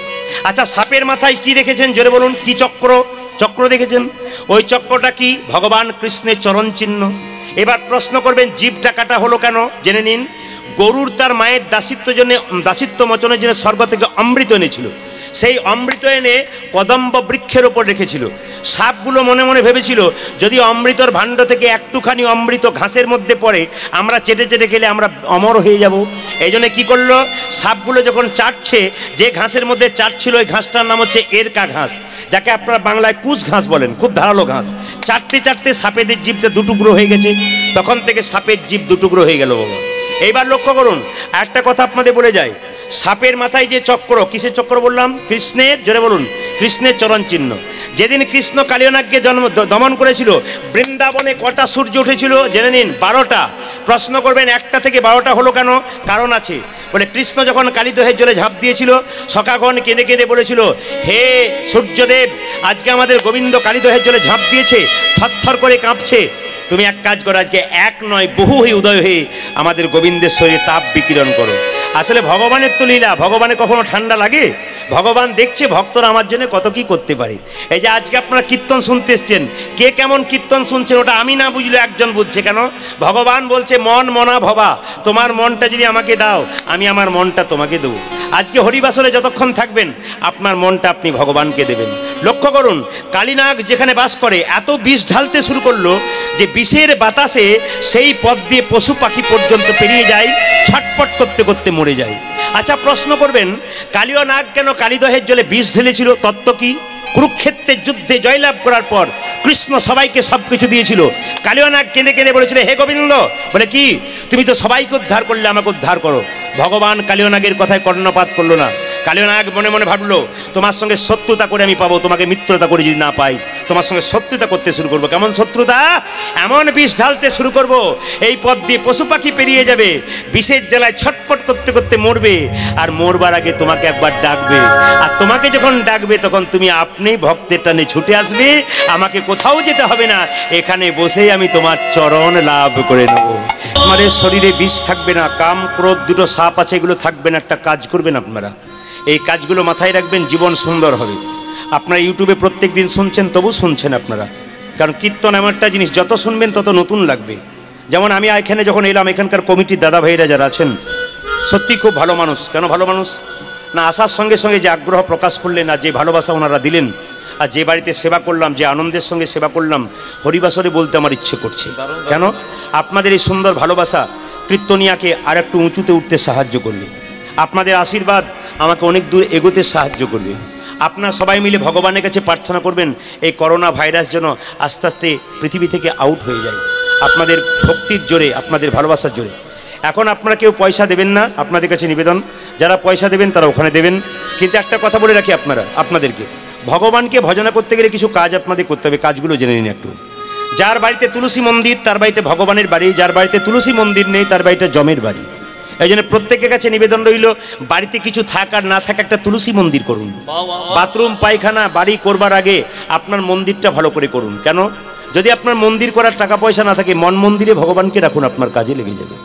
আচ্ছা সাপের মাথায় কি দেখেছেন? জোরে বলুন, কি চক্র? চক্র দেখেছেন? ওই চক্রটা কি? ভগবান কৃষ্ণের চরণ চিহ্ন। এবার প্রশ্ন করবেন জীবটা কাটা হলো কেন? জেনে নিন। গরুর তার মায়ের দাসিত্ব জন্য, দাসিত্ব মোচনের জন্য স্বর্গ থেকে অমৃত এনেছিল। সেই অমৃত এনে কদম্ব বৃক্ষের ওপর রেখেছিল। সাপগুলো মনে মনে ভেবেছিল, যদি অমৃতর ভাণ্ড থেকে একটুখানি অমৃত ঘাসের মধ্যে পড়ে, আমরা চেটে চেটে খেলে আমরা অমর হয়ে যাব। এই জন্য কী করল? সাপগুলো যখন চাটছে, যে ঘাসের মধ্যে চাটছিল ওই ঘাসটার নাম হচ্ছে এরকা ঘাস, যাকে আপনারা বাংলায় কুচ ঘাস বলেন, খুব ধারালো ঘাস। চাটতে চাটতে সাপেদের জীবটা দুটুকরো হয়ে গেছে, তখন থেকে সাপের জীব দুটুকরো হয়ে গেল এইবার লক্ষ্য করুন, একটা কথা আপনাদের বলে যায় সাপের মাথায় যে চক্র, কিসের চক্র বললাম? কৃষ্ণের, জোরে বলুন, কৃষ্ণের চরণ চিহ্ন। যেদিন কৃষ্ণ কালিয়নাগকে জন্ম দমন করেছিল, বৃন্দাবনে কটা সূর্য উঠেছিল, জেনে নিন, বারোটা। প্রশ্ন করবেন, একটা থেকে বারোটা হলো কেন? কারণ আছে। বলে কৃষ্ণ যখন কালিদহের জলে ঝাঁপ দিয়েছিল সকাগণ কেঁদে কেঁদে বলেছিল, হে সূর্যদেব, আজকে আমাদের গোবিন্দ কালিদহের জলে ঝাঁপ দিয়েছে, থরথর করে কাঁপছে। তুমি এক কাজ করো, আজকে এক নয় বহু হয়ে উদয় হয়ে আমাদের গোবিন্দের শরীরে তাপ বিকিরণ করো। আসলে ভগবানের তো লীলা, ভগবানে কখনো ঠান্ডা লাগে? ভগবান দেখছে, ভক্তরা আমার জন্য কত কি করতে পারে। এই যে আজকে আপনারা কীর্তন শুনতে এসছেন, কে কেমন কীর্তন শুনছেন ওটা আমি না বুঝলে একজন বুঝছে কেন? ভগবান বলছে, মন মনা ভবা, তোমার মনটা যদি আমাকে দাও, আমি আমার মনটা তোমাকে দেবো। আজকে হরিবাসরে যতক্ষণ থাকবেন, আপনার মনটা আপনি ভগবানকে দেবেন। লক্ষ্য করুন, কালীনাগ যেখানে বাস করে, এত বিষ ঢালতে শুরু করল যে বিষের বাতাসে সেই পথ দিয়ে পশু পাখি পর্যন্ত পেরিয়ে যায়, ছটপট করতে করতে মরে যায়। আচ্ছা প্রশ্ন করবেন, কালীয় নাগ কেন কালীদহের জলে বিষ ঢেলেছিল? তত্ত্ব কি? কুরুক্ষেত্রের যুদ্ধে জয়লাভ করার পর কৃষ্ণ সবাইকে সব কিছু দিয়েছিল। কালীয় নাগ কেঁদে কেঁদে বলেছিল, হে গোবিন্দ! বলে, কি? তুমি তো সবাইকে উদ্ধার করলে, আমাকে উদ্ধার করো। ভগবান কালীয় নাগের কথায় কর্ণপাত করল না। কালীয়নাগ মনে মনে ভাবলো, তোমার সঙ্গে শত্রুতা করে আমি পাবো, তোমাকে মিত্রতা করে যদি না পাই। তোমার সঙ্গে শত্রুতা করতে শুরু করব। কেমন শত্রুতা? এমন বিষ ঢালতে শুরু করব। এই পথ দিয়ে পশু পাখি পেরিয়ে যাবে। বিষের জ্বালায় ছটফট করতে করতে মরবে। আর মরবার আগে তোমাকে একবার ডাকবে। আর তোমাকে যখন ডাকবে, তখন তুমি আপনি ভক্তের টানে ছুটে আসবে। আমাকে কোথাও যেতে হবে না। এখানে বসেই আমি তোমার চরণ লাভ করে নেব। আমাদের শরীরে বিষ থাকবে না, কাম, ক্রোধ, দুটো সাপ আছে, এগুলো থাকবে না। একটা কাজ করবেন আপনারা। এই কাজগুলো মাথায় রাখবেন, জীবন সুন্দর হবে। আপনারা ইউটিউবে প্রত্যেক দিন শুনছেন, তবু শুনছেন আপনারা। কারণ কীর্তন এমন একটা জিনিস, যত শুনবেন তত নতুন লাগবে। যেমন আমি এখানে যখন এলাম, এখানকার কমিটির দাদা ভাইরা যারা আছেন, সত্যি খুব ভালো মানুষ। কেন ভালো মানুষ? না, আসার সঙ্গে সঙ্গে যে আগ্রহ প্রকাশ করলেন আর যে ভালোবাসা ওনারা দিলেন, আর যে বাড়িতে সেবা করলাম, যে আনন্দের সঙ্গে সেবা করলাম, হরিবাসরে বলতে আমার ইচ্ছে করছে। কেন? আপনাদের এই সুন্দর ভালোবাসা কীর্তনিয়াকে আর একটু উঁচুতে উঠতে সাহায্য করবে। আপনাদের আশীর্বাদ আমাকে অনেক দূর এগোতে সাহায্য করবে। আপনারা সবাই মিলে ভগবানের কাছে প্রার্থনা করবেন, এই করোনা ভাইরাস যেন আস্তে আস্তে পৃথিবী থেকে আউট হয়ে যায়। আপনাদের ভক্তির জোরে, আপনাদের ভালোবাসার জোরে। এখন আপনারা কেউ পয়সা দেবেন না, আপনাদের কাছে নিবেদন। যারা পয়সা দেবেন, তারা ওখানে দেবেন। কিন্তু একটা কথা বলে রাখি আপনারা, আপনাদেরকে। ভগবানকে ভজনা করতে গেলে কিছু কাজ আপনাদের করতে হবে, কাজগুলো জেনে নিন একটু। যার বাড়িতে তুলসী মন্দির, তার বাড়িতে ভগবানের বাড়ি, যার বাড়িতে তুলসী মন্দির নেই, তার বাড়িতে জমের বাড়ি। এই জন্য প্রত্যেকের কাছে নিবেদন রইল, বাড়িতে কিছু থাক আর না থাক একটা তুলসী মন্দির করুন। বাথরুম, পায়খানা, বাড়ি করবার আগে আপনার মন্দিরটা ভালো করে করুন। কেন? যদি আপনার মন্দির করার টাকা পয়সা না থাকে, মন মন্দিরে ভগবানকে রাখুন, আপনার কাজে লেগে যাবে।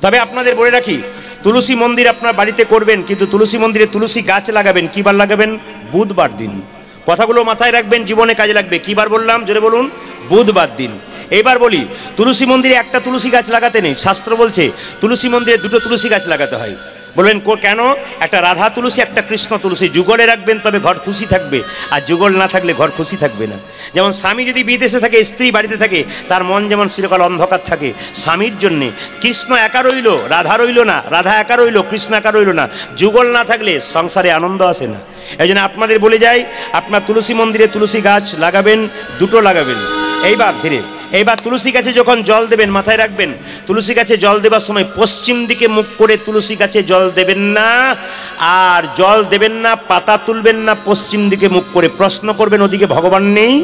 তবে আপনাদের বলে রাখি, তুলসী মন্দির আপনার বাড়িতে করবেন, কিন্তু তুলসী মন্দিরে তুলসী গাছ লাগাবেন, কিবার লাগাবেন? বুধবার দিন। কথাগুলো মাথায় রাখবেন, জীবনে কাজে লাগবে। কিবার বললাম? জোরে বলুন, বুধবার দিন। এইবার বলি, তুলসী মন্দিরে একটা তুলসী গাছ লাগাতে নেই, শাস্ত্র বলছে, তুলসী মন্দিরে দুটো তুলসী গাছ লাগাতে হয়। বলবেন, কো কেন? একটা রাধা তুলসী, একটা কৃষ্ণ তুলসী, যুগলে রাখবেন তবে ঘর খুশি থাকবে, আর যুগল না থাকলে ঘর খুশি থাকবে না। যেমন স্বামী যদি বিদেশে থাকে, স্ত্রী বাড়িতে থাকে, তার মন যেমন চিরকাল অন্ধকার থাকে, স্বামীর জন্যে কৃষ্ণ একা রইল, রাধা রইল না, রাধা একা রইল, কৃষ্ণ একা রইল না, যুগল না থাকলে সংসারে আনন্দ আসে না। এই জন্য আপনাদের বলে যাই, আপনার তুলসী মন্দিরে তুলসী গাছ লাগাবেন, দুটো লাগাবেন। এইবার ধীরে এইবার তুলসী গাছে যখন জল দেবেন, মাথায় রাখবেন, তুলসী গাছে জল দেবার সময় পশ্চিম দিকে মুখ করে তুলসী গাছে জল দেবেন না, আর জল দেবেন না, পাতা তুলবেন না, পশ্চিম দিকে মুখ করে প্রশ্ন করবেন, ওদিকে ভগবান নেই,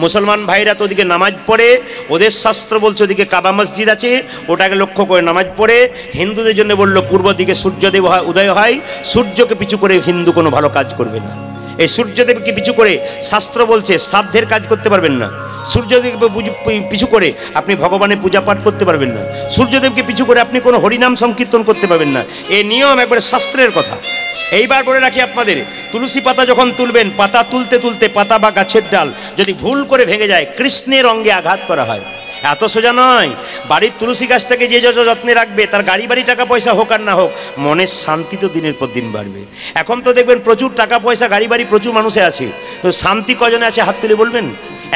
মুসলমান ভাইরা তো ওদিকে নামাজ পড়ে, ওদের শাস্ত্র বলছে ওদিকে কাবা মসজিদ আছে, ওটাকে লক্ষ্য করে নামাজ পড়ে, হিন্দুদের জন্য বলল, পূর্ব দিকে সূর্যদেব হয়, উদয় হয়, সূর্যকে পিছু করে হিন্দু কোনো ভালো কাজ করবে না। এই সূর্যদেবকে পিছু করে শাস্ত্র বলছে, শ্রাদ্ধের কাজ করতে পারবেন না। সূর্যদেবকে পিছু করে আপনি ভগবানের পূজা পাঠ করতে পারবেন না। সূর্যদেবকে পিছু করে আপনি কোনো হরিনাম সংকীর্তন করতে পারবেন না। এই নিয়ম একবারে শাস্ত্রের কথা। এইবার বলে রাখি আপনাদের, তুলসী পাতা যখন তুলবেন, পাতা তুলতে তুলতে পাতা বা গাছের ডাল যদি ভুল করে ভেঙে যায়, কৃষ্ণের অঙ্গে আঘাত করা হয়। এত সোজা নয়। বাড়ির তুলসী গাছটাকে যে যত যত্নে রাখবে, তার গাড়ি বাড়ি টাকা পয়সা হোক আর না হোক, মনের শান্তি তো দিনের পর দিন বাড়বে। এখন তো দেখবেন প্রচুর টাকা পয়সা গাড়ি বাড়ি প্রচুর মানুষে আছে। তো শান্তি কজনে আছে হাত তুলে বলবেন?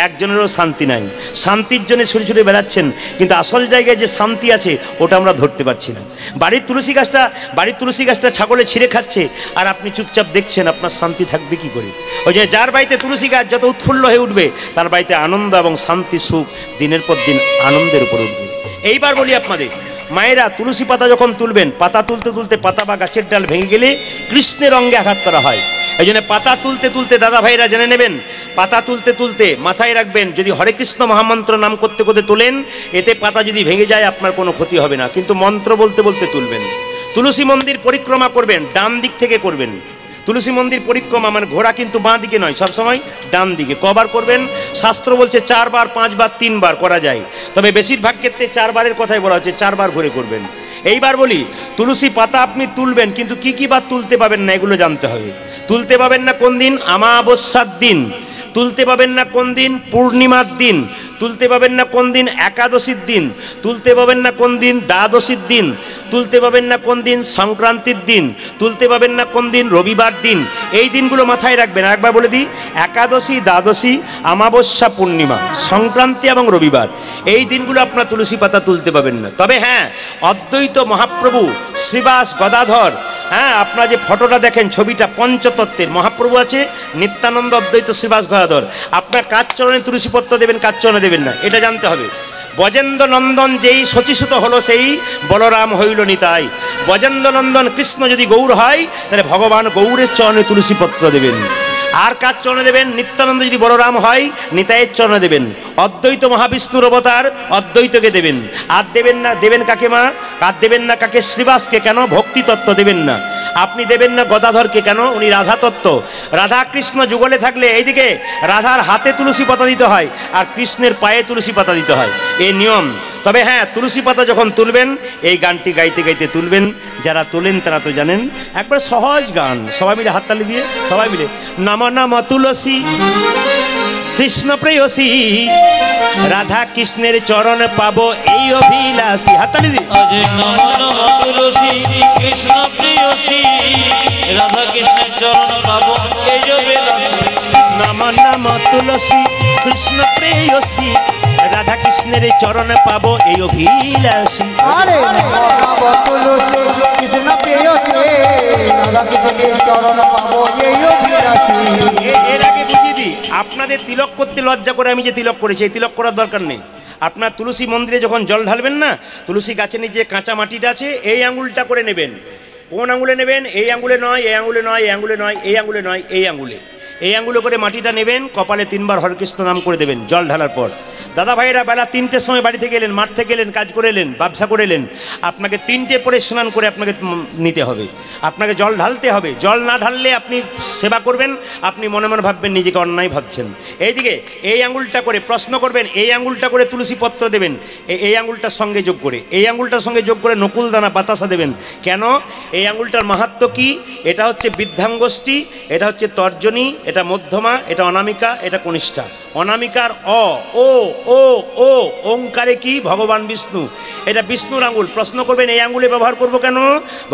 একজনেরও শান্তি নাই। শান্তির জন্য ছুটে ছুটে বেড়াচ্ছেন, কিন্তু আসল জায়গায় যে শান্তি আছে, ওটা আমরা ধরতে পারছি না। বাড়ির তুলসী গাছটা, বাড়ির তুলসী গাছটা ছাগলে ছিঁড়ে খাচ্ছে, আর আপনি চুপচাপ দেখছেন আপনার শান্তি থাকবে কি করে? ওই যে যার বাড়িতে তুলসী গাছ যত উৎফুল্ল হয়ে উঠবে, তার বাড়িতে আনন্দ এবং শান্তি, সুখ দিনের পর দিন আনন্দের উপর উঠবে। এইবার বলি আপনাদের, মায়েরা তুলসী পাতা যখন তুলবেন, পাতা তুলতে তুলতে পাতা বা গাছের ডাল ভেঙে গেলে কৃষ্ণের অঙ্গে আঘাত করা হয়। এই জন্য পাতা তুলতে তুলতে দাদা ভাইরা জেনে নেবেন, পাতা তুলতে তুলতে মাথায় রাখবেন, যদি হরে কৃষ্ণ মহামন্ত্র নাম করতে করতে তোলেন, এতে পাতা যদি ভেঙে যায়, আপনার কোনো ক্ষতি হবে না। কিন্তু মন্ত্র বলতে বলতে তুলবেন। তুলসী মন্দির পরিক্রমা করবেন, ডান দিক থেকে করবেন। তুলসী মন্দির পরিক্রমা মানে ঘোড়া কিন্তু বাঁ দিকে নয়, সবসময় ডান দিকে। কবার করবেন, শাস্ত্র বলছে চারবার, পাঁচবার, তিনবার করা যায়। তবে বেশিরভাগ ক্ষেত্রে চারবারের কথাই বলা হচ্ছে, চারবার ঘুরে করবেন। এইবার বলি, তুলসী পাতা আপনি তুলবেন, কিন্তু কি কি বার তুলতে পাবেন না, এগুলো জানতে হবে। তুলতে পাবেন না কোন দিন আমাবস্যার দিন, তুলতে পাবেন না কোন দিন পূর্ণিমার দিন, তুলতে পাবেন না কোন দিন একাদশীর দিন, তুলতে পাবেন না কোন দিন দ্বাদশীর দিন, তুলতে পাবেন না কোন দিন সংক্রান্তির দিন, তুলতে পাবেন না কোন দিন রবিবার দিন। এই দিনগুলো মাথায় রাখবেন। একবার বলে দিই, একাদশী, দ্বাদশী, আমাবস্যা, পূর্ণিমা, সংক্রান্তি এবং রবিবার, এই দিনগুলো আপনার তুলসী পাতা তুলতে পাবেন না। তবে হ্যাঁ অদ্বৈত মহাপ্রভু, শ্রীবাস গদাধর হ্যাঁ আপনারা যে ফটোটা দেখেন, ছবিটা পঞ্চতত্ত্বের। মহাপ্রভু আছে, নিত্যানন্দ অদ্বৈত শ্রীবাস ভয়াদর আপনার কাজ চরণে তুলসীপত্র দেবেন, কাজ চরণে দেবেন না, এটা জানতে হবে। বজেন্দ্র নন্দন যেই শচীসূত হলো সেই, বলরাম হইল নিতাই বজেন্দ্র নন্দন কৃষ্ণ যদি গৌর হয়, তাহলে ভগবান গৌরের চরণে তুলসীপত্র দেবেন। আর কার চরণে দেবেন? নিত্যানন্দ যদি বলরাম হয়, নিতাইয়ের চরণে দেবেন। অদ্বৈত মহাবিষ্ণুর অবতার অদ্বৈতকে দেবেন। আর দেবেন না দেবেন কাকে মা? আর দেবেন না কাকে? শ্রীবাসকে। কেন? ভক্তি তত্ত্ব দেবেন না। আপনি দেবেন না গদাধরকে কেন? উনি রাধা তত্ত্ব রাধা কৃষ্ণ যুগলে থাকলে এইদিকে রাধার হাতে তুলসী পাতা দিতে হয় আর কৃষ্ণের পায়ে তুলসী পাতা দিতে হয়। এই নিয়ম। তবে হ্যাঁ তুলসী পাতা যখন তুলবেন, এই গানটি গাইতে গাইতে তুলবেন। যারা তোলেন তারা তো জানেন। একবার সহজ গান। সবাই মিলে হাততালি দিয়ে সবাই মিলে। নামা নামা তুলসী কৃষ্ণ প্রেয়সী রাধা কৃষ্ণের চরণ পাবো এই অভিলাষী। নম তুলসী কৃষ্ণ প্রিয়সী রাধা কৃষ্ণের চরণ পাবো এই বিলাসী নাম নাম তুলসী কৃষ্ণ প্রেয়সী রাধা কৃষ্ণের চরণ পাবো এই অভিলাষী। আরে নব তুলসী কৃষ্ণ প্রেয়সী। এর আগে বুঝিয়ে আপনাদের তিলক করতে লজ্জা করে আমি যে তিলক করেছি, এই তিলক করার দরকার নেই। আপনার তুলসী মন্দিরে যখন জল ঢালবেন না, তুলসী গাছের নিচে কাঁচা মাটিটা আছে, এই আঙুলটা করে নেবেন। কোন আঙুলে নেবেন? এই আঙুলে নয়, এই আঙুলে নয়, এই আঙুলে নয়, এই আঙুলে নয়, এই আঙুলে। এই আঙুলে করে মাটিটা নেবেন, কপালে তিনবার হরকৃষ্ণ নাম করে দেবেন, জল ঢালার পর। দাদা ভাইয়েরা, বেলা তিনটের সময় বাড়ি থেকে এলেন, মাঠ থেকে এলেন, কাজ করে এলেন, ব্যবসা করে এলেন, আপনাকে তিনটে পরে স্নান করে আপনাকে নিতে হবে। আপনাকে জল ঢালতে হবে। জল না ঢাললে আপনি সেবা করবেন, আপনি মনে মনে ভাববেন নিজেকে অন্যায় ভাবছেন। এইদিকে এই আঙুলটা করে প্রশ্ন করবেন, এই আঙুলটা করে তুলসী পত্র দেবেন এই আঙুলটার সঙ্গে যোগ করে। এই আঙুলটার সঙ্গে যোগ করে নকুল দানা বাতাসা দেবেন। কেন? এই আঙুলটার মাহাত্ম কি? এটা হচ্ছে বৃদ্ধাঙ্গষ্ঠী এটা হচ্ছে তর্জনী এটা মধ্যমা, এটা অনামিকা, এটা কনিষ্ঠা। অনামিকার অ, ও ও ও, ওঙ্কারে কি? ভগবান বিষ্ণু। এটা বিষ্ণুর আঙ্গুল প্রশ্ন করবেন, এই আঙ্গুলে ব্যবহার করব কেন?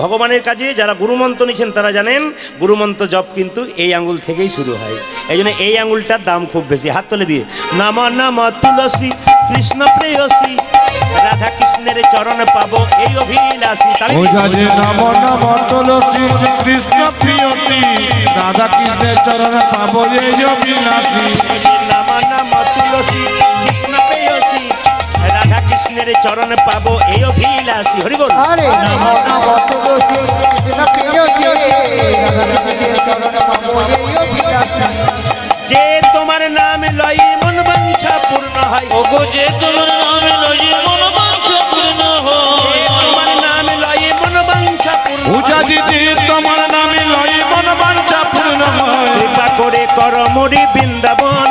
ভগবানের কাজে যারা গুরুমন্ত্র নিয়েছেন তারা জানেন, গুরুমন্ত্র জপ কিন্তু এই আঙ্গুল থেকেই শুরু হয়। এই জন্য এই আঙ্গুলটার দাম খুব বেশি। হাত তুলে দিয়ে, নামা নামা, তুলসী, কৃষ্ণ প্রেয়সী, রাধা কৃষ্ণের চরণ পাবো এই অভিলাষী। তুলসী, কৃষ্ণ রাধা কৃষ্ণের চরণ পাবো এই অভিলাষী নামা নামা তুলসী কৃষ্ণ প্রেয়সী রাধা কৃষ্ণের চরণ পাবো এই অভিলাষী। হরি বল। যে তোমার নাম লই মন বাঞ্ছা পূর্ণ হয়। ওগো যে তোমার নামে লয়ে মন বাঞ্ছা পূর্ণ হয়। তোমার নাম লই মন বাঞ্ছা পূর্ণ হয়। ওঝাজি দি তোমার করে মুড়ি বৃন্দাবন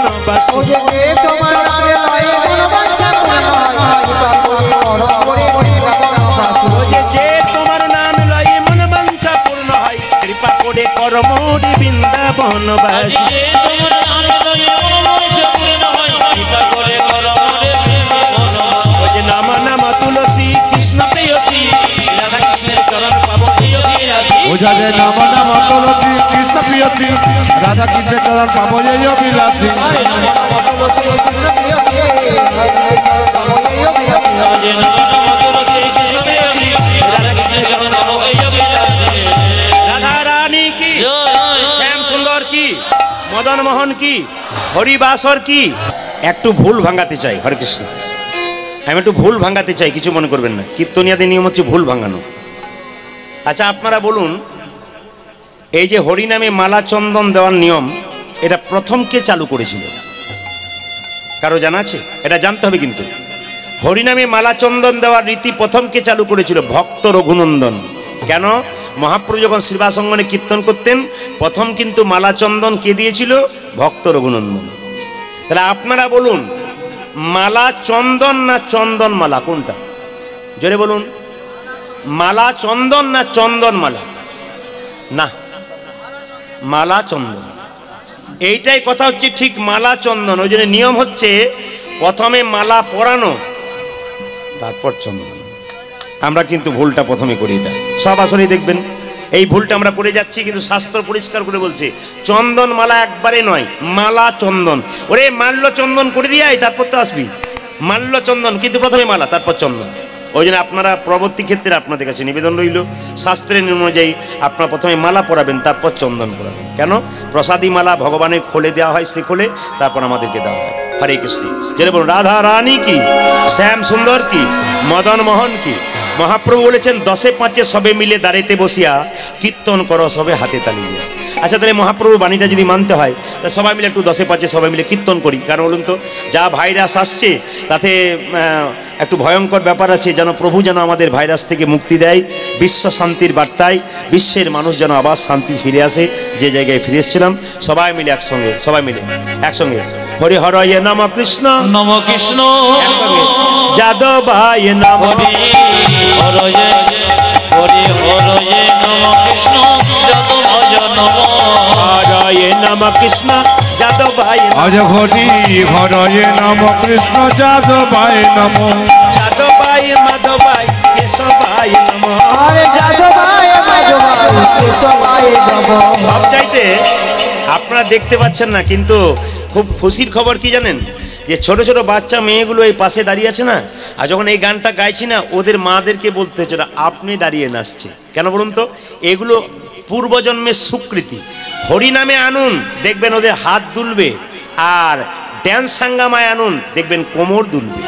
যে তোমার নাম লই মন বাঞ্ছা পূর্ণ হয়। কৃপা করে কর মুড়ি বৃন্দাবন বাসী। ওঝাজে নম নম তুলসী কৃষ্ণ প্রিয়সী রাধা কৃষ্ণের চরণ পাবো এই অভিলাষী। যে নম নম তুলসী কৃষ্ণ প্রিয়সী রাধা কৃষ্ণের চরণ পাবো এই অভিলাষী রানী কি শ্যাম সুন্দর কি? মদন মোহন কি? হরিবাসর কি? একটু ভুল ভাঙাতে চাই হরে কৃষ্ণ। আমি একটু ভুল ভাঙাতে চাই কিছু মনে করবেন না। কীর্তনিয়াদের নিয়ম হচ্ছে ভুল ভাঙানো। আচ্ছা আপনারা বলুন, এই যে হরিনামে মালা চন্দন দেওয়ার নিয়ম, এটা প্রথম কে চালু করেছিল? কারও জানা আছে? এটা জানতে হবে কিন্তু। হরিনামে মালা চন্দন দেওয়ার রীতি প্রথম কে চালু করেছিল? ভক্ত রঘুনন্দন। কেন? মহাপ্রভু যখন শ্রীবাসঙ্গনে কীর্তন করতেন, প্রথম কিন্তু মালা চন্দন কে দিয়েছিল? ভক্ত রঘুনন্দন। তাহলে আপনারা বলুন মালা চন্দন না চন্দন মালা কোনটা? জোরে বলুন। মালা চন্দন না চন্দন মালা? না। মালা চন্দন। এইটাই কথা হচ্ছে ঠিক মালা চন্দন। ওই জন্য নিয়ম হচ্ছে প্রথমে মালা পরানো, তারপর চন্দন। আমরা কিন্তু ভুলটা প্রথমে করি এটা। সব আসলেই দেখবেন, এই ভুলটা আমরা করে যাচ্ছি, কিন্তু শাস্ত্র পরিষ্কার করে বলছে, চন্দন মালা একবারে নয়, মালা চন্দন। ওরে, মাল্য চন্দন করে দিয়ে তারপর তো আসবি। মাল্য চন্দন, কিন্তু প্রথমে মালা, তারপর চন্দন। ওই জন্য আপনারা প্রবর্তী ক্ষেত্রে আপনাদের কাছে নিবেদন রইল। শাস্ত্রের অনুযায়ী আপনারা প্রথমে মালা পরাবেন, তারপর চন্দন পরাবেন। কেন? প্রসাদী মালা ভগবানের খোলে দেওয়া হয় শ্রী খোলে, তারপর আমাদেরকে দেওয়া হয়। হরে কৃষ্ণ। বলুন, রাধা রানী কি? শ্যাম সুন্দর কি? মদন মোহন কি? মহাপ্রভু বলেছেন, দশে পাঁচে সবে মিলে দাঁড়াইতে বসিয়া কীর্তন করো, সবে হাতে তালি দিয়া। আচ্ছা তাহলে মহাপ্রভুর বাণীটা যদি মানতে হয় তা সবাই মিলে একটু দশে পাঁচে সবাই মিলে কীর্তন করি। কারণ বলুন তো যা ভাইরাস আসছে তাতে একটু ভয়ঙ্কর ব্যাপার আছে যেন প্রভু যেন আমাদের ভাইরাস থেকে মুক্তি দেয় বিশ্ব শান্তির বার্তায় বিশ্বের মানুষ যেন আবার শান্তি ফিরে আসে যে জায়গায় ফিরে এসেছিলাম সবাই মিলে একসঙ্গে সবাই মিলে একসঙ্গে। হরি হরয়ে নম কৃষ্ণ। নম কৃষ্ণ। একসঙ্গে। যাদবায় নম হরি হরয়ে হরি হরয়ে নম কৃষ্ণ। নম হরয়ে নম কৃষ্ণ যাদবায় নম। আজ ঘটি ঘরয়ে নম কৃষ্ণ যাদবায় নম। যাদবায় মাধবায় কেশবায় নম। আরে যাদবায় মাধবায় কেশবায় নম। সব চাইতে আপনারা দেখতে পাচ্ছেন না কিন্তু খুব খুশির খবর কি জানেন? যে ছোট ছোট বাচ্চা মেয়েগুলো এই পাশে দাঁড়িয়ে আছে না, আর যখন এই গানটা গাইছি না, ওদের মাদেরকে বলতে হচ্ছে আপনি দাঁড়িয়ে নাচছে কেন বলুন তো? এগুলো পূর্বজন্মের স্বীকৃতি হরিনামে আনুন, দেখবেন ওদের হাত দুলবে, আর ড্যান্স হাঙ্গামায় আনুন, দেখবেন কোমর দুলবে।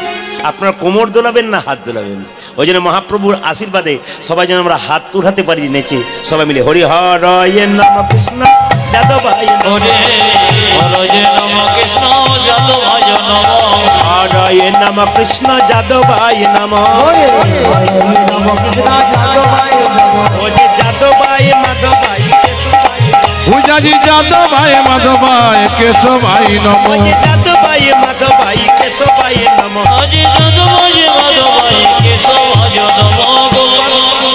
আপনারা কোমর দোলাবেন না, হাত দোলাবেন। ওই জন্য মহাপ্রভুর আশীর্বাদে সবাই যেন আমরা হাত তুলাতে পারি, নেচে সবাই মিলে হরি হরয়ে নম কৃষ্ণ। যাদবায় নমঃ। হরে হরয়ে নম কৃষ্ণ ভজ নম। হরয়ে নম কৃষ্ণ যাদবায় নম। হরে নম কৃষ্ণ যাদবায় নম ও যে যাদবায় মাধবায় কেশবায় পূজাজি যাদবায় মাধবায় কেশবায় নম। ও যে যাদবায় মাধবায় কেশবায় নম। আজি যত ভজ মাধবাই কেশব ভজ নম।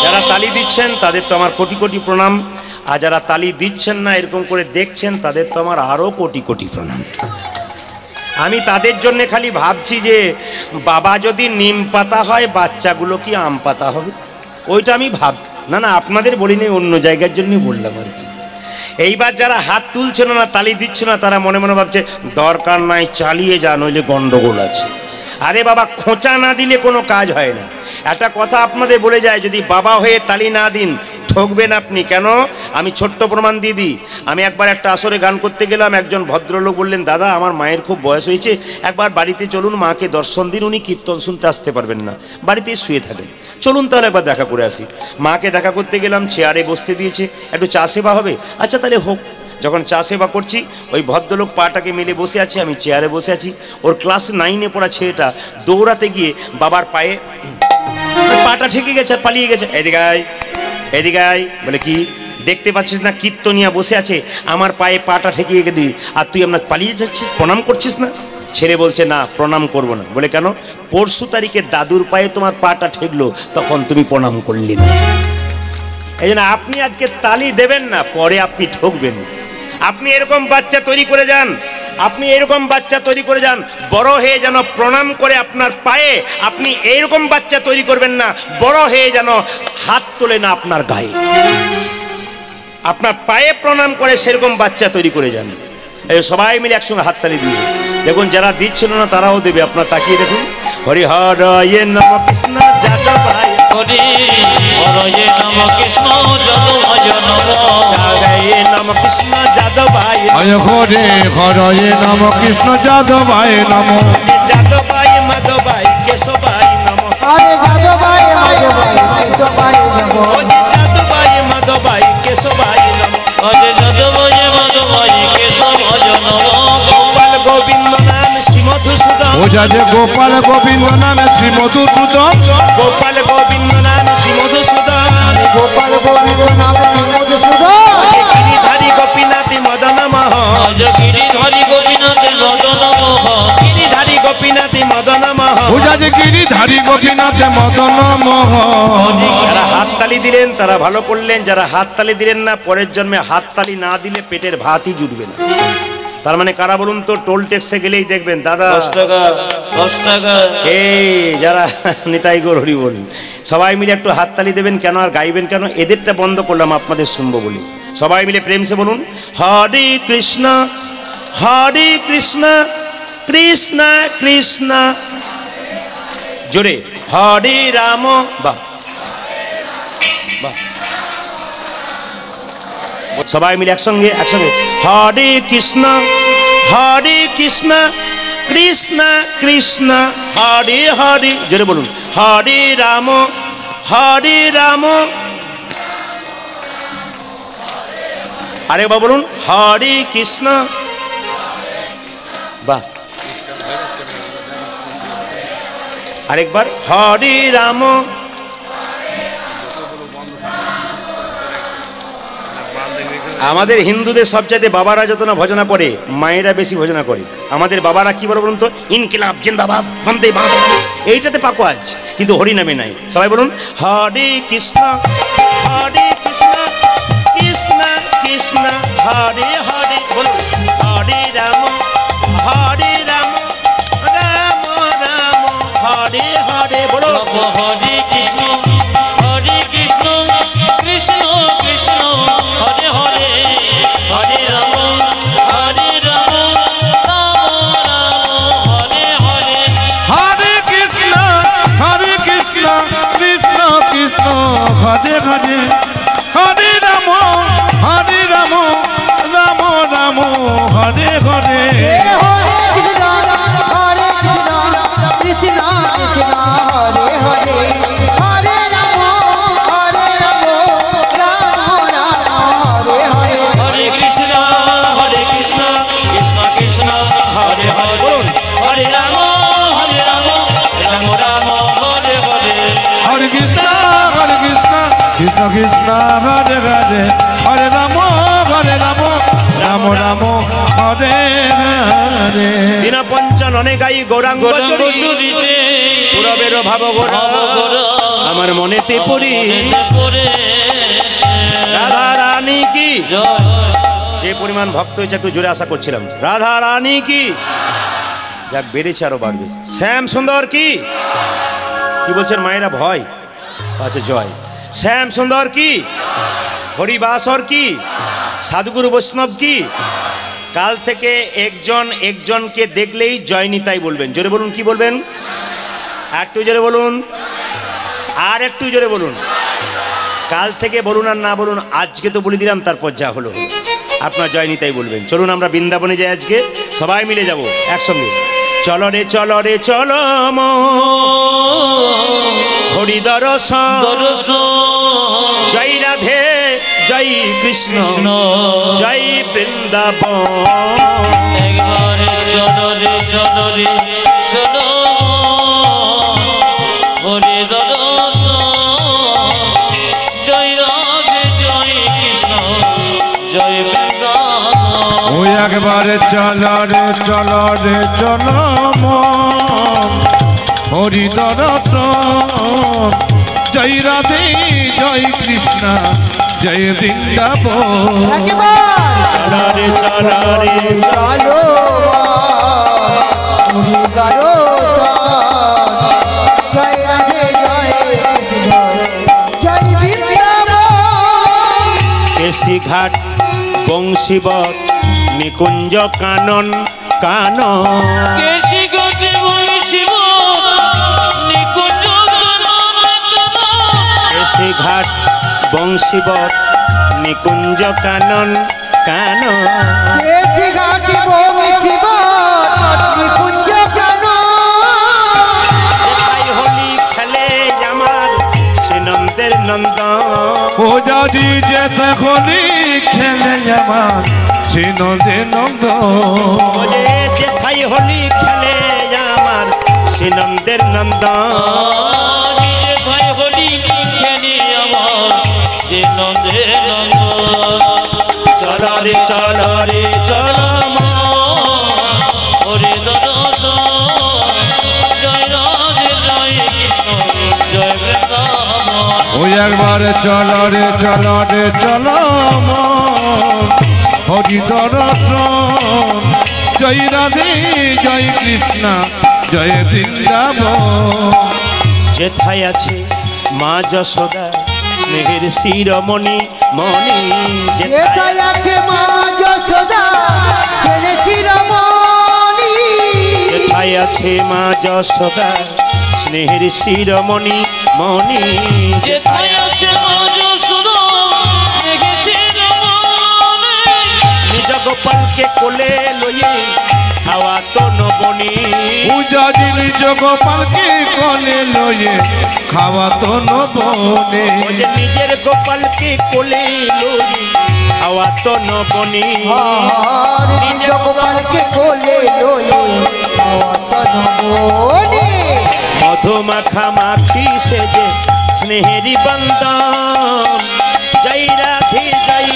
যারা তালি দিচ্ছেন তাদের তো আমার কোটি কোটি প্রণাম। আর যারা তালি দিচ্ছেন না, এরকম করে দেখছেন, তাদের তো আমার আরও কোটি কোটি প্রণাম। আমি তাদের জন্য খালি ভাবছি যে, বাবা যদি নিম পাতা হয়, বাচ্চাগুলো কি আম পাতা হবে? ওইটা আমি ভাব, না না, আপনাদের বলিনি অন্য জায়গার জন্যই বললাম আর কি। এইবার যারা হাত তুলছিল না, তালি দিচ্ছে না, তারা মনে মনে ভাবছে, দরকার নাই, চালিয়ে যা নইলে গন্ডগোল আছে। আরে বাবা, খোঁচা না দিলে কোনো কাজ হয় না। একটা কথা আপনাদের বলে যায়, যদি বাবা হয়ে তালি না দিন ঠকবেন আপনি কেন? আমি ছোট্ট প্রমাণ দিয়ে দিই। আমি একবার একটা আসরে গান করতে গেলাম, একজন ভদ্রলোক বললেন, দাদা, আমার মায়ের খুব বয়স হয়েছে, একবার বাড়িতে চলুন, মাকে দর্শন দিন, উনি কীর্তন শুনতে আসতে পারবেন না। বাড়িতেই শুয়ে থাকেন। চলুন তাহলে একবার দেখা করে আসি। মাকে দেখা করতে গেলাম, চেয়ারে বসতে দিয়েছে, একটু চা সেবা হবে? আচ্ছা তাহলে হোক। যখন চা সেবা করছি, ওই ভদ্রলোক পাটাকে মেলে বসে আছে, আমি চেয়ারে বসে আছি। ওর ক্লাস নাইনে পড়া ছেলেটা দৌড়াতে গিয়ে বাবার পায়ে, পাটা ঠেকে গেছে পালিয়ে গেছে। এদিকে এদিকে বলে কি, দেখতে পাচ্ছিস না কীর্তনিয়া বসে আছে, আমার পায়ে পাটা ঠেকিয়ে গেলি, আর তুই আমরা পালিয়ে যাচ্ছিস, প্রণাম করছিস না? ছেলে বলছে, না, প্রণাম করব না। বলে কেন? পরশু তারিখে দাদুর পায়ে তোমার পাটা ঠেকলো, তখন তুমি প্রণাম করলি না। এই জন্য আপনি আজকে তালি দেবেন না, পরে আপনি ঠকবেন। আপনি এরকম বাচ্চা তৈরি করে যান আপনি এরকম বাচ্চা তৈরি করে যান, বড় হয়ে যেন প্রণাম করে আপনার পায়ে, আপনি এইরকম বাচ্চা তৈরি করবেন না, বড় হয়ে যেন হাত তোলে না আপনার গায়ে। আপনার পায়ে প্রণাম করে সেরকম বাচ্চা তৈরি করে যান। এই সবাই মিলে একসঙ্গে হাততালি দিয়ে। দেখুন, যারা দিচ্ছিল না, তারাও দেবে। আপনার তাকিয়ে দেখুন। হরিহর ইয়ে নম কৃষ্ণ, যাদব ভাই। হরি হরয়ে নম কৃষ্ণ যাদবায় নম জয় নম কৃষ্ণ যাদবায় হরে হরে হরয়ে নম কৃষ্ণ যাদবায় নম যাদবায় মাধবায় কেশবায় নম হরে যাদবায় মাধবায় কেশবায় নম হরে যাদবায় মাধবায় কেশবায় নম হরে পূজা যে গোপাল গোবিন্দ নামে শ্রী মধুসূদন গোপাল গোবিন্দ নাম শ্রী মধুসূদন গোপাল গোবিন্দ নামে মধুসূদন গিরিধারী গোপীনাথী মদন মোহন গিরিধারী গোপীনাথের মদন মোহন গিরিধারী গোপীনাথী মদন মোহন পূজা যে গিরিধারী গোপীনাথে মদন মোহন যারা হাততালি দিলেন তারা ভালো করলেন। যারা হাততালি দিলেন না পরের জন্মে হাততালি না দিলে পেটের ভাতই জুটবে না। তার মানে কারা বলুন তো টোল ট্যাক্সে গেলেই দেখবেন দাদা। দশ টাকা দশ টাকা। এই যারা নিতাই গোর হরি বলি সবাই মিলে একটু হাততালি দেবেন কেন আর গাইবেন কেন? এদেরটা বন্ধ করলাম আপনাদের শুনব বলি। সবাই মিলে প্রেম সে বলুন হরে কৃষ্ণ হরে কৃষ্ণ কৃষ্ণ কৃষ্ণ। জোরে হরে রাম বাহ। সবাই মিলে একসঙ্গে একসঙ্গে। হরে কৃষ্ণ হরে কৃষ্ণ কৃষ্ণ কৃষ্ণ, হরে হরে, জোরে বলুন। হরে রাম হরে রাম। আরেকবার বলুন, হরে কৃষ্ণ। বাহ। আরেকবার, হরে রাম। আমাদের হিন্দুদের সবচাইতে বাবারা যত না ভজনা করে, মায়েরা বেশি ভজনা করে। আমাদের বাবারা কি বলে বলুন তো? ইনকিলাব, জিন্দাবাদ, বন্দে এইটাতে পাকো আজ, কিন্তু হরিনামে নাই। সবাই বলুন, হরে কৃষ্ণ হরে কৃষ্ণ কৃষ্ণ কৃষ্ণ, হরে হরে। বলুন, হরে রাম হরে রাম রাম রাম, হরে হরে। নম হরে কৃষ্ণ হরে হরে হরে হরে রাম হরে রাম রাম রাম হরে হরে। কৃষ্ণ কৃষ্ণ হরে হরে হরে রাম হরে রাম রাম রাম হরে হরে দিন পঞ্চাননে গাই গৌরাঙ্গ চরিতে পুরবের ভাব আমার মনেতে পড়ি রাধা রানী কি? জয়। যে পরিমাণ ভক্ত হয়েছে একটু জোরে আশা করছিলাম। রাধা রানী কি? যাক বেড়েছে আরও বাড়বে। শ্যাম সুন্দর কি? কি বলছেন মায়েরা ভয়? আচ্ছা জয়। শ্যাম সুন্দর কি? হরিবাসর কি? সাধুগুরু বৈষ্ণব কি? কাল থেকে একজন একজনকে দেখলেই জয় নিতাই বলবেন। জোরে বলুন, কি বলবেন? একটু জোরে বলুন। আর একটু জোরে বলুন। কাল থেকে বলুন আর না বলুন, আজকে তো বলে দিলাম, তারপর যা হলো। আপনার জয় নিতাই বলবেন। চলুন আমরা বৃন্দাবনে যাই আজকে, সবাই মিলে যাব একসঙ্গে। চলো রে চলো রে, চলো হরি দর্শন দর্শন জয় রাধে জয় কৃষ্ণ জয় বৃন্দাবন। একবারে চলো রে চলো রে চলো হরে দর্শন জয় রাধে জয় কৃষ্ণ জয় বৃন্দাবন। একবারে চল রে চল রে চল মন। হরি দর্শন জয় রাধে জয় কৃষ্ণ জয় বৃন্দাবন। একবার চলো রে চলো রে চলো মুড়ি গারো জয় রাধে জয় কৃষ্ণ জয় বৃন্দাবন কেশি ঘাট বংশীবত নিকুঞ্জ কানন কানন। কেশি ঘাট বংশীবত নিকুঞ্জ কানন। হোলি খেলে আমার সে নন্দের নন্দন। ও যদি যেতে হলি খেলে আমার সিনন্দে নন্দ ওরে যেথাই হোলি খেলে আমার সে নন্দের নন্দে নন্দ চল রে চল রে, চল মা। হরে দর্শন জয় রাধে, জয় কৃষ্ণ, জয় বৃন্দাবন যেথায় আছে মা যশোদা স্নেহের শিরমণি মণি যেথায় আছে মা যশোদা ছেলে চিরমণি যেথায় আছে মা যশোদা স্নেহের শিরমণি মণি যেথায় আছে আজ শুধু দেখেছি রমণী। নিজ গোপালকে কোলে লইয়ে হাওয়া তো নবনী। পূজা দিলি জগপালকে কলে লয়ে খাওয়া তো নবনে। ও যে নিজের গোপালকে কোলে লইয়ে হাওয়া তো নবনী। নিজ গোপালকে কোলে লয়ে নবনী। মধুমাখা মাখি সেজে স্নেহেরি বন্দন। জয় রাধে জয়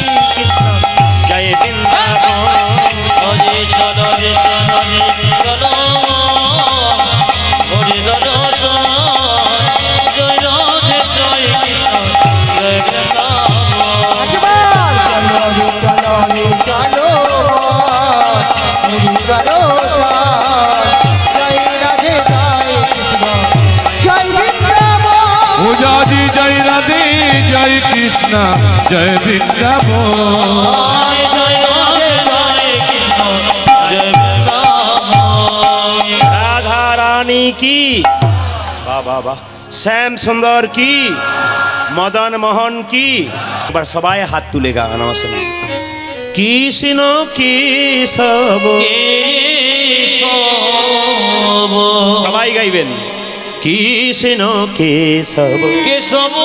কৃষ্ণ জয় বৃন্দাবন জয় জয় রাধে জয় কৃষ্ণ জয় বৃন্দাবন রাধা রানী কি বাহ বাহ বাহ শ্যাম সুন্দর কি মদন মোহন কি এবার সবাই হাত তুলে গান আমার সঙ্গে কৃষ্ণ কেশব কেশব সবাই গাইবেন কৃষ্ণ কেশব কেশব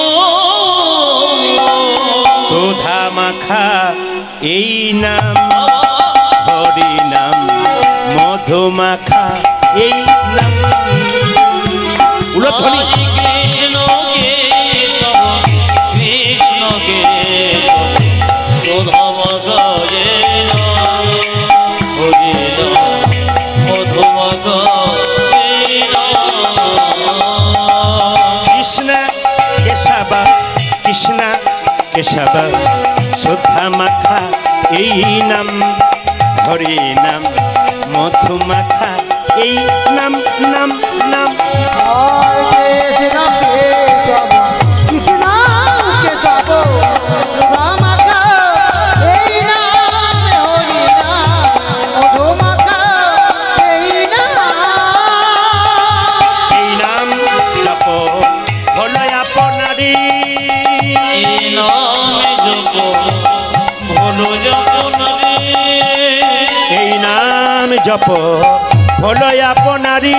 সুধা মাখা এই নাম হরি নাম মধু মাখা এই কেশব শুদ্ধ মাখা, এই নাম। হরি নাম, মধু মাখা, এই নাম নাম নাম। হরে কৃষ্ণ জপ হলো আপনারি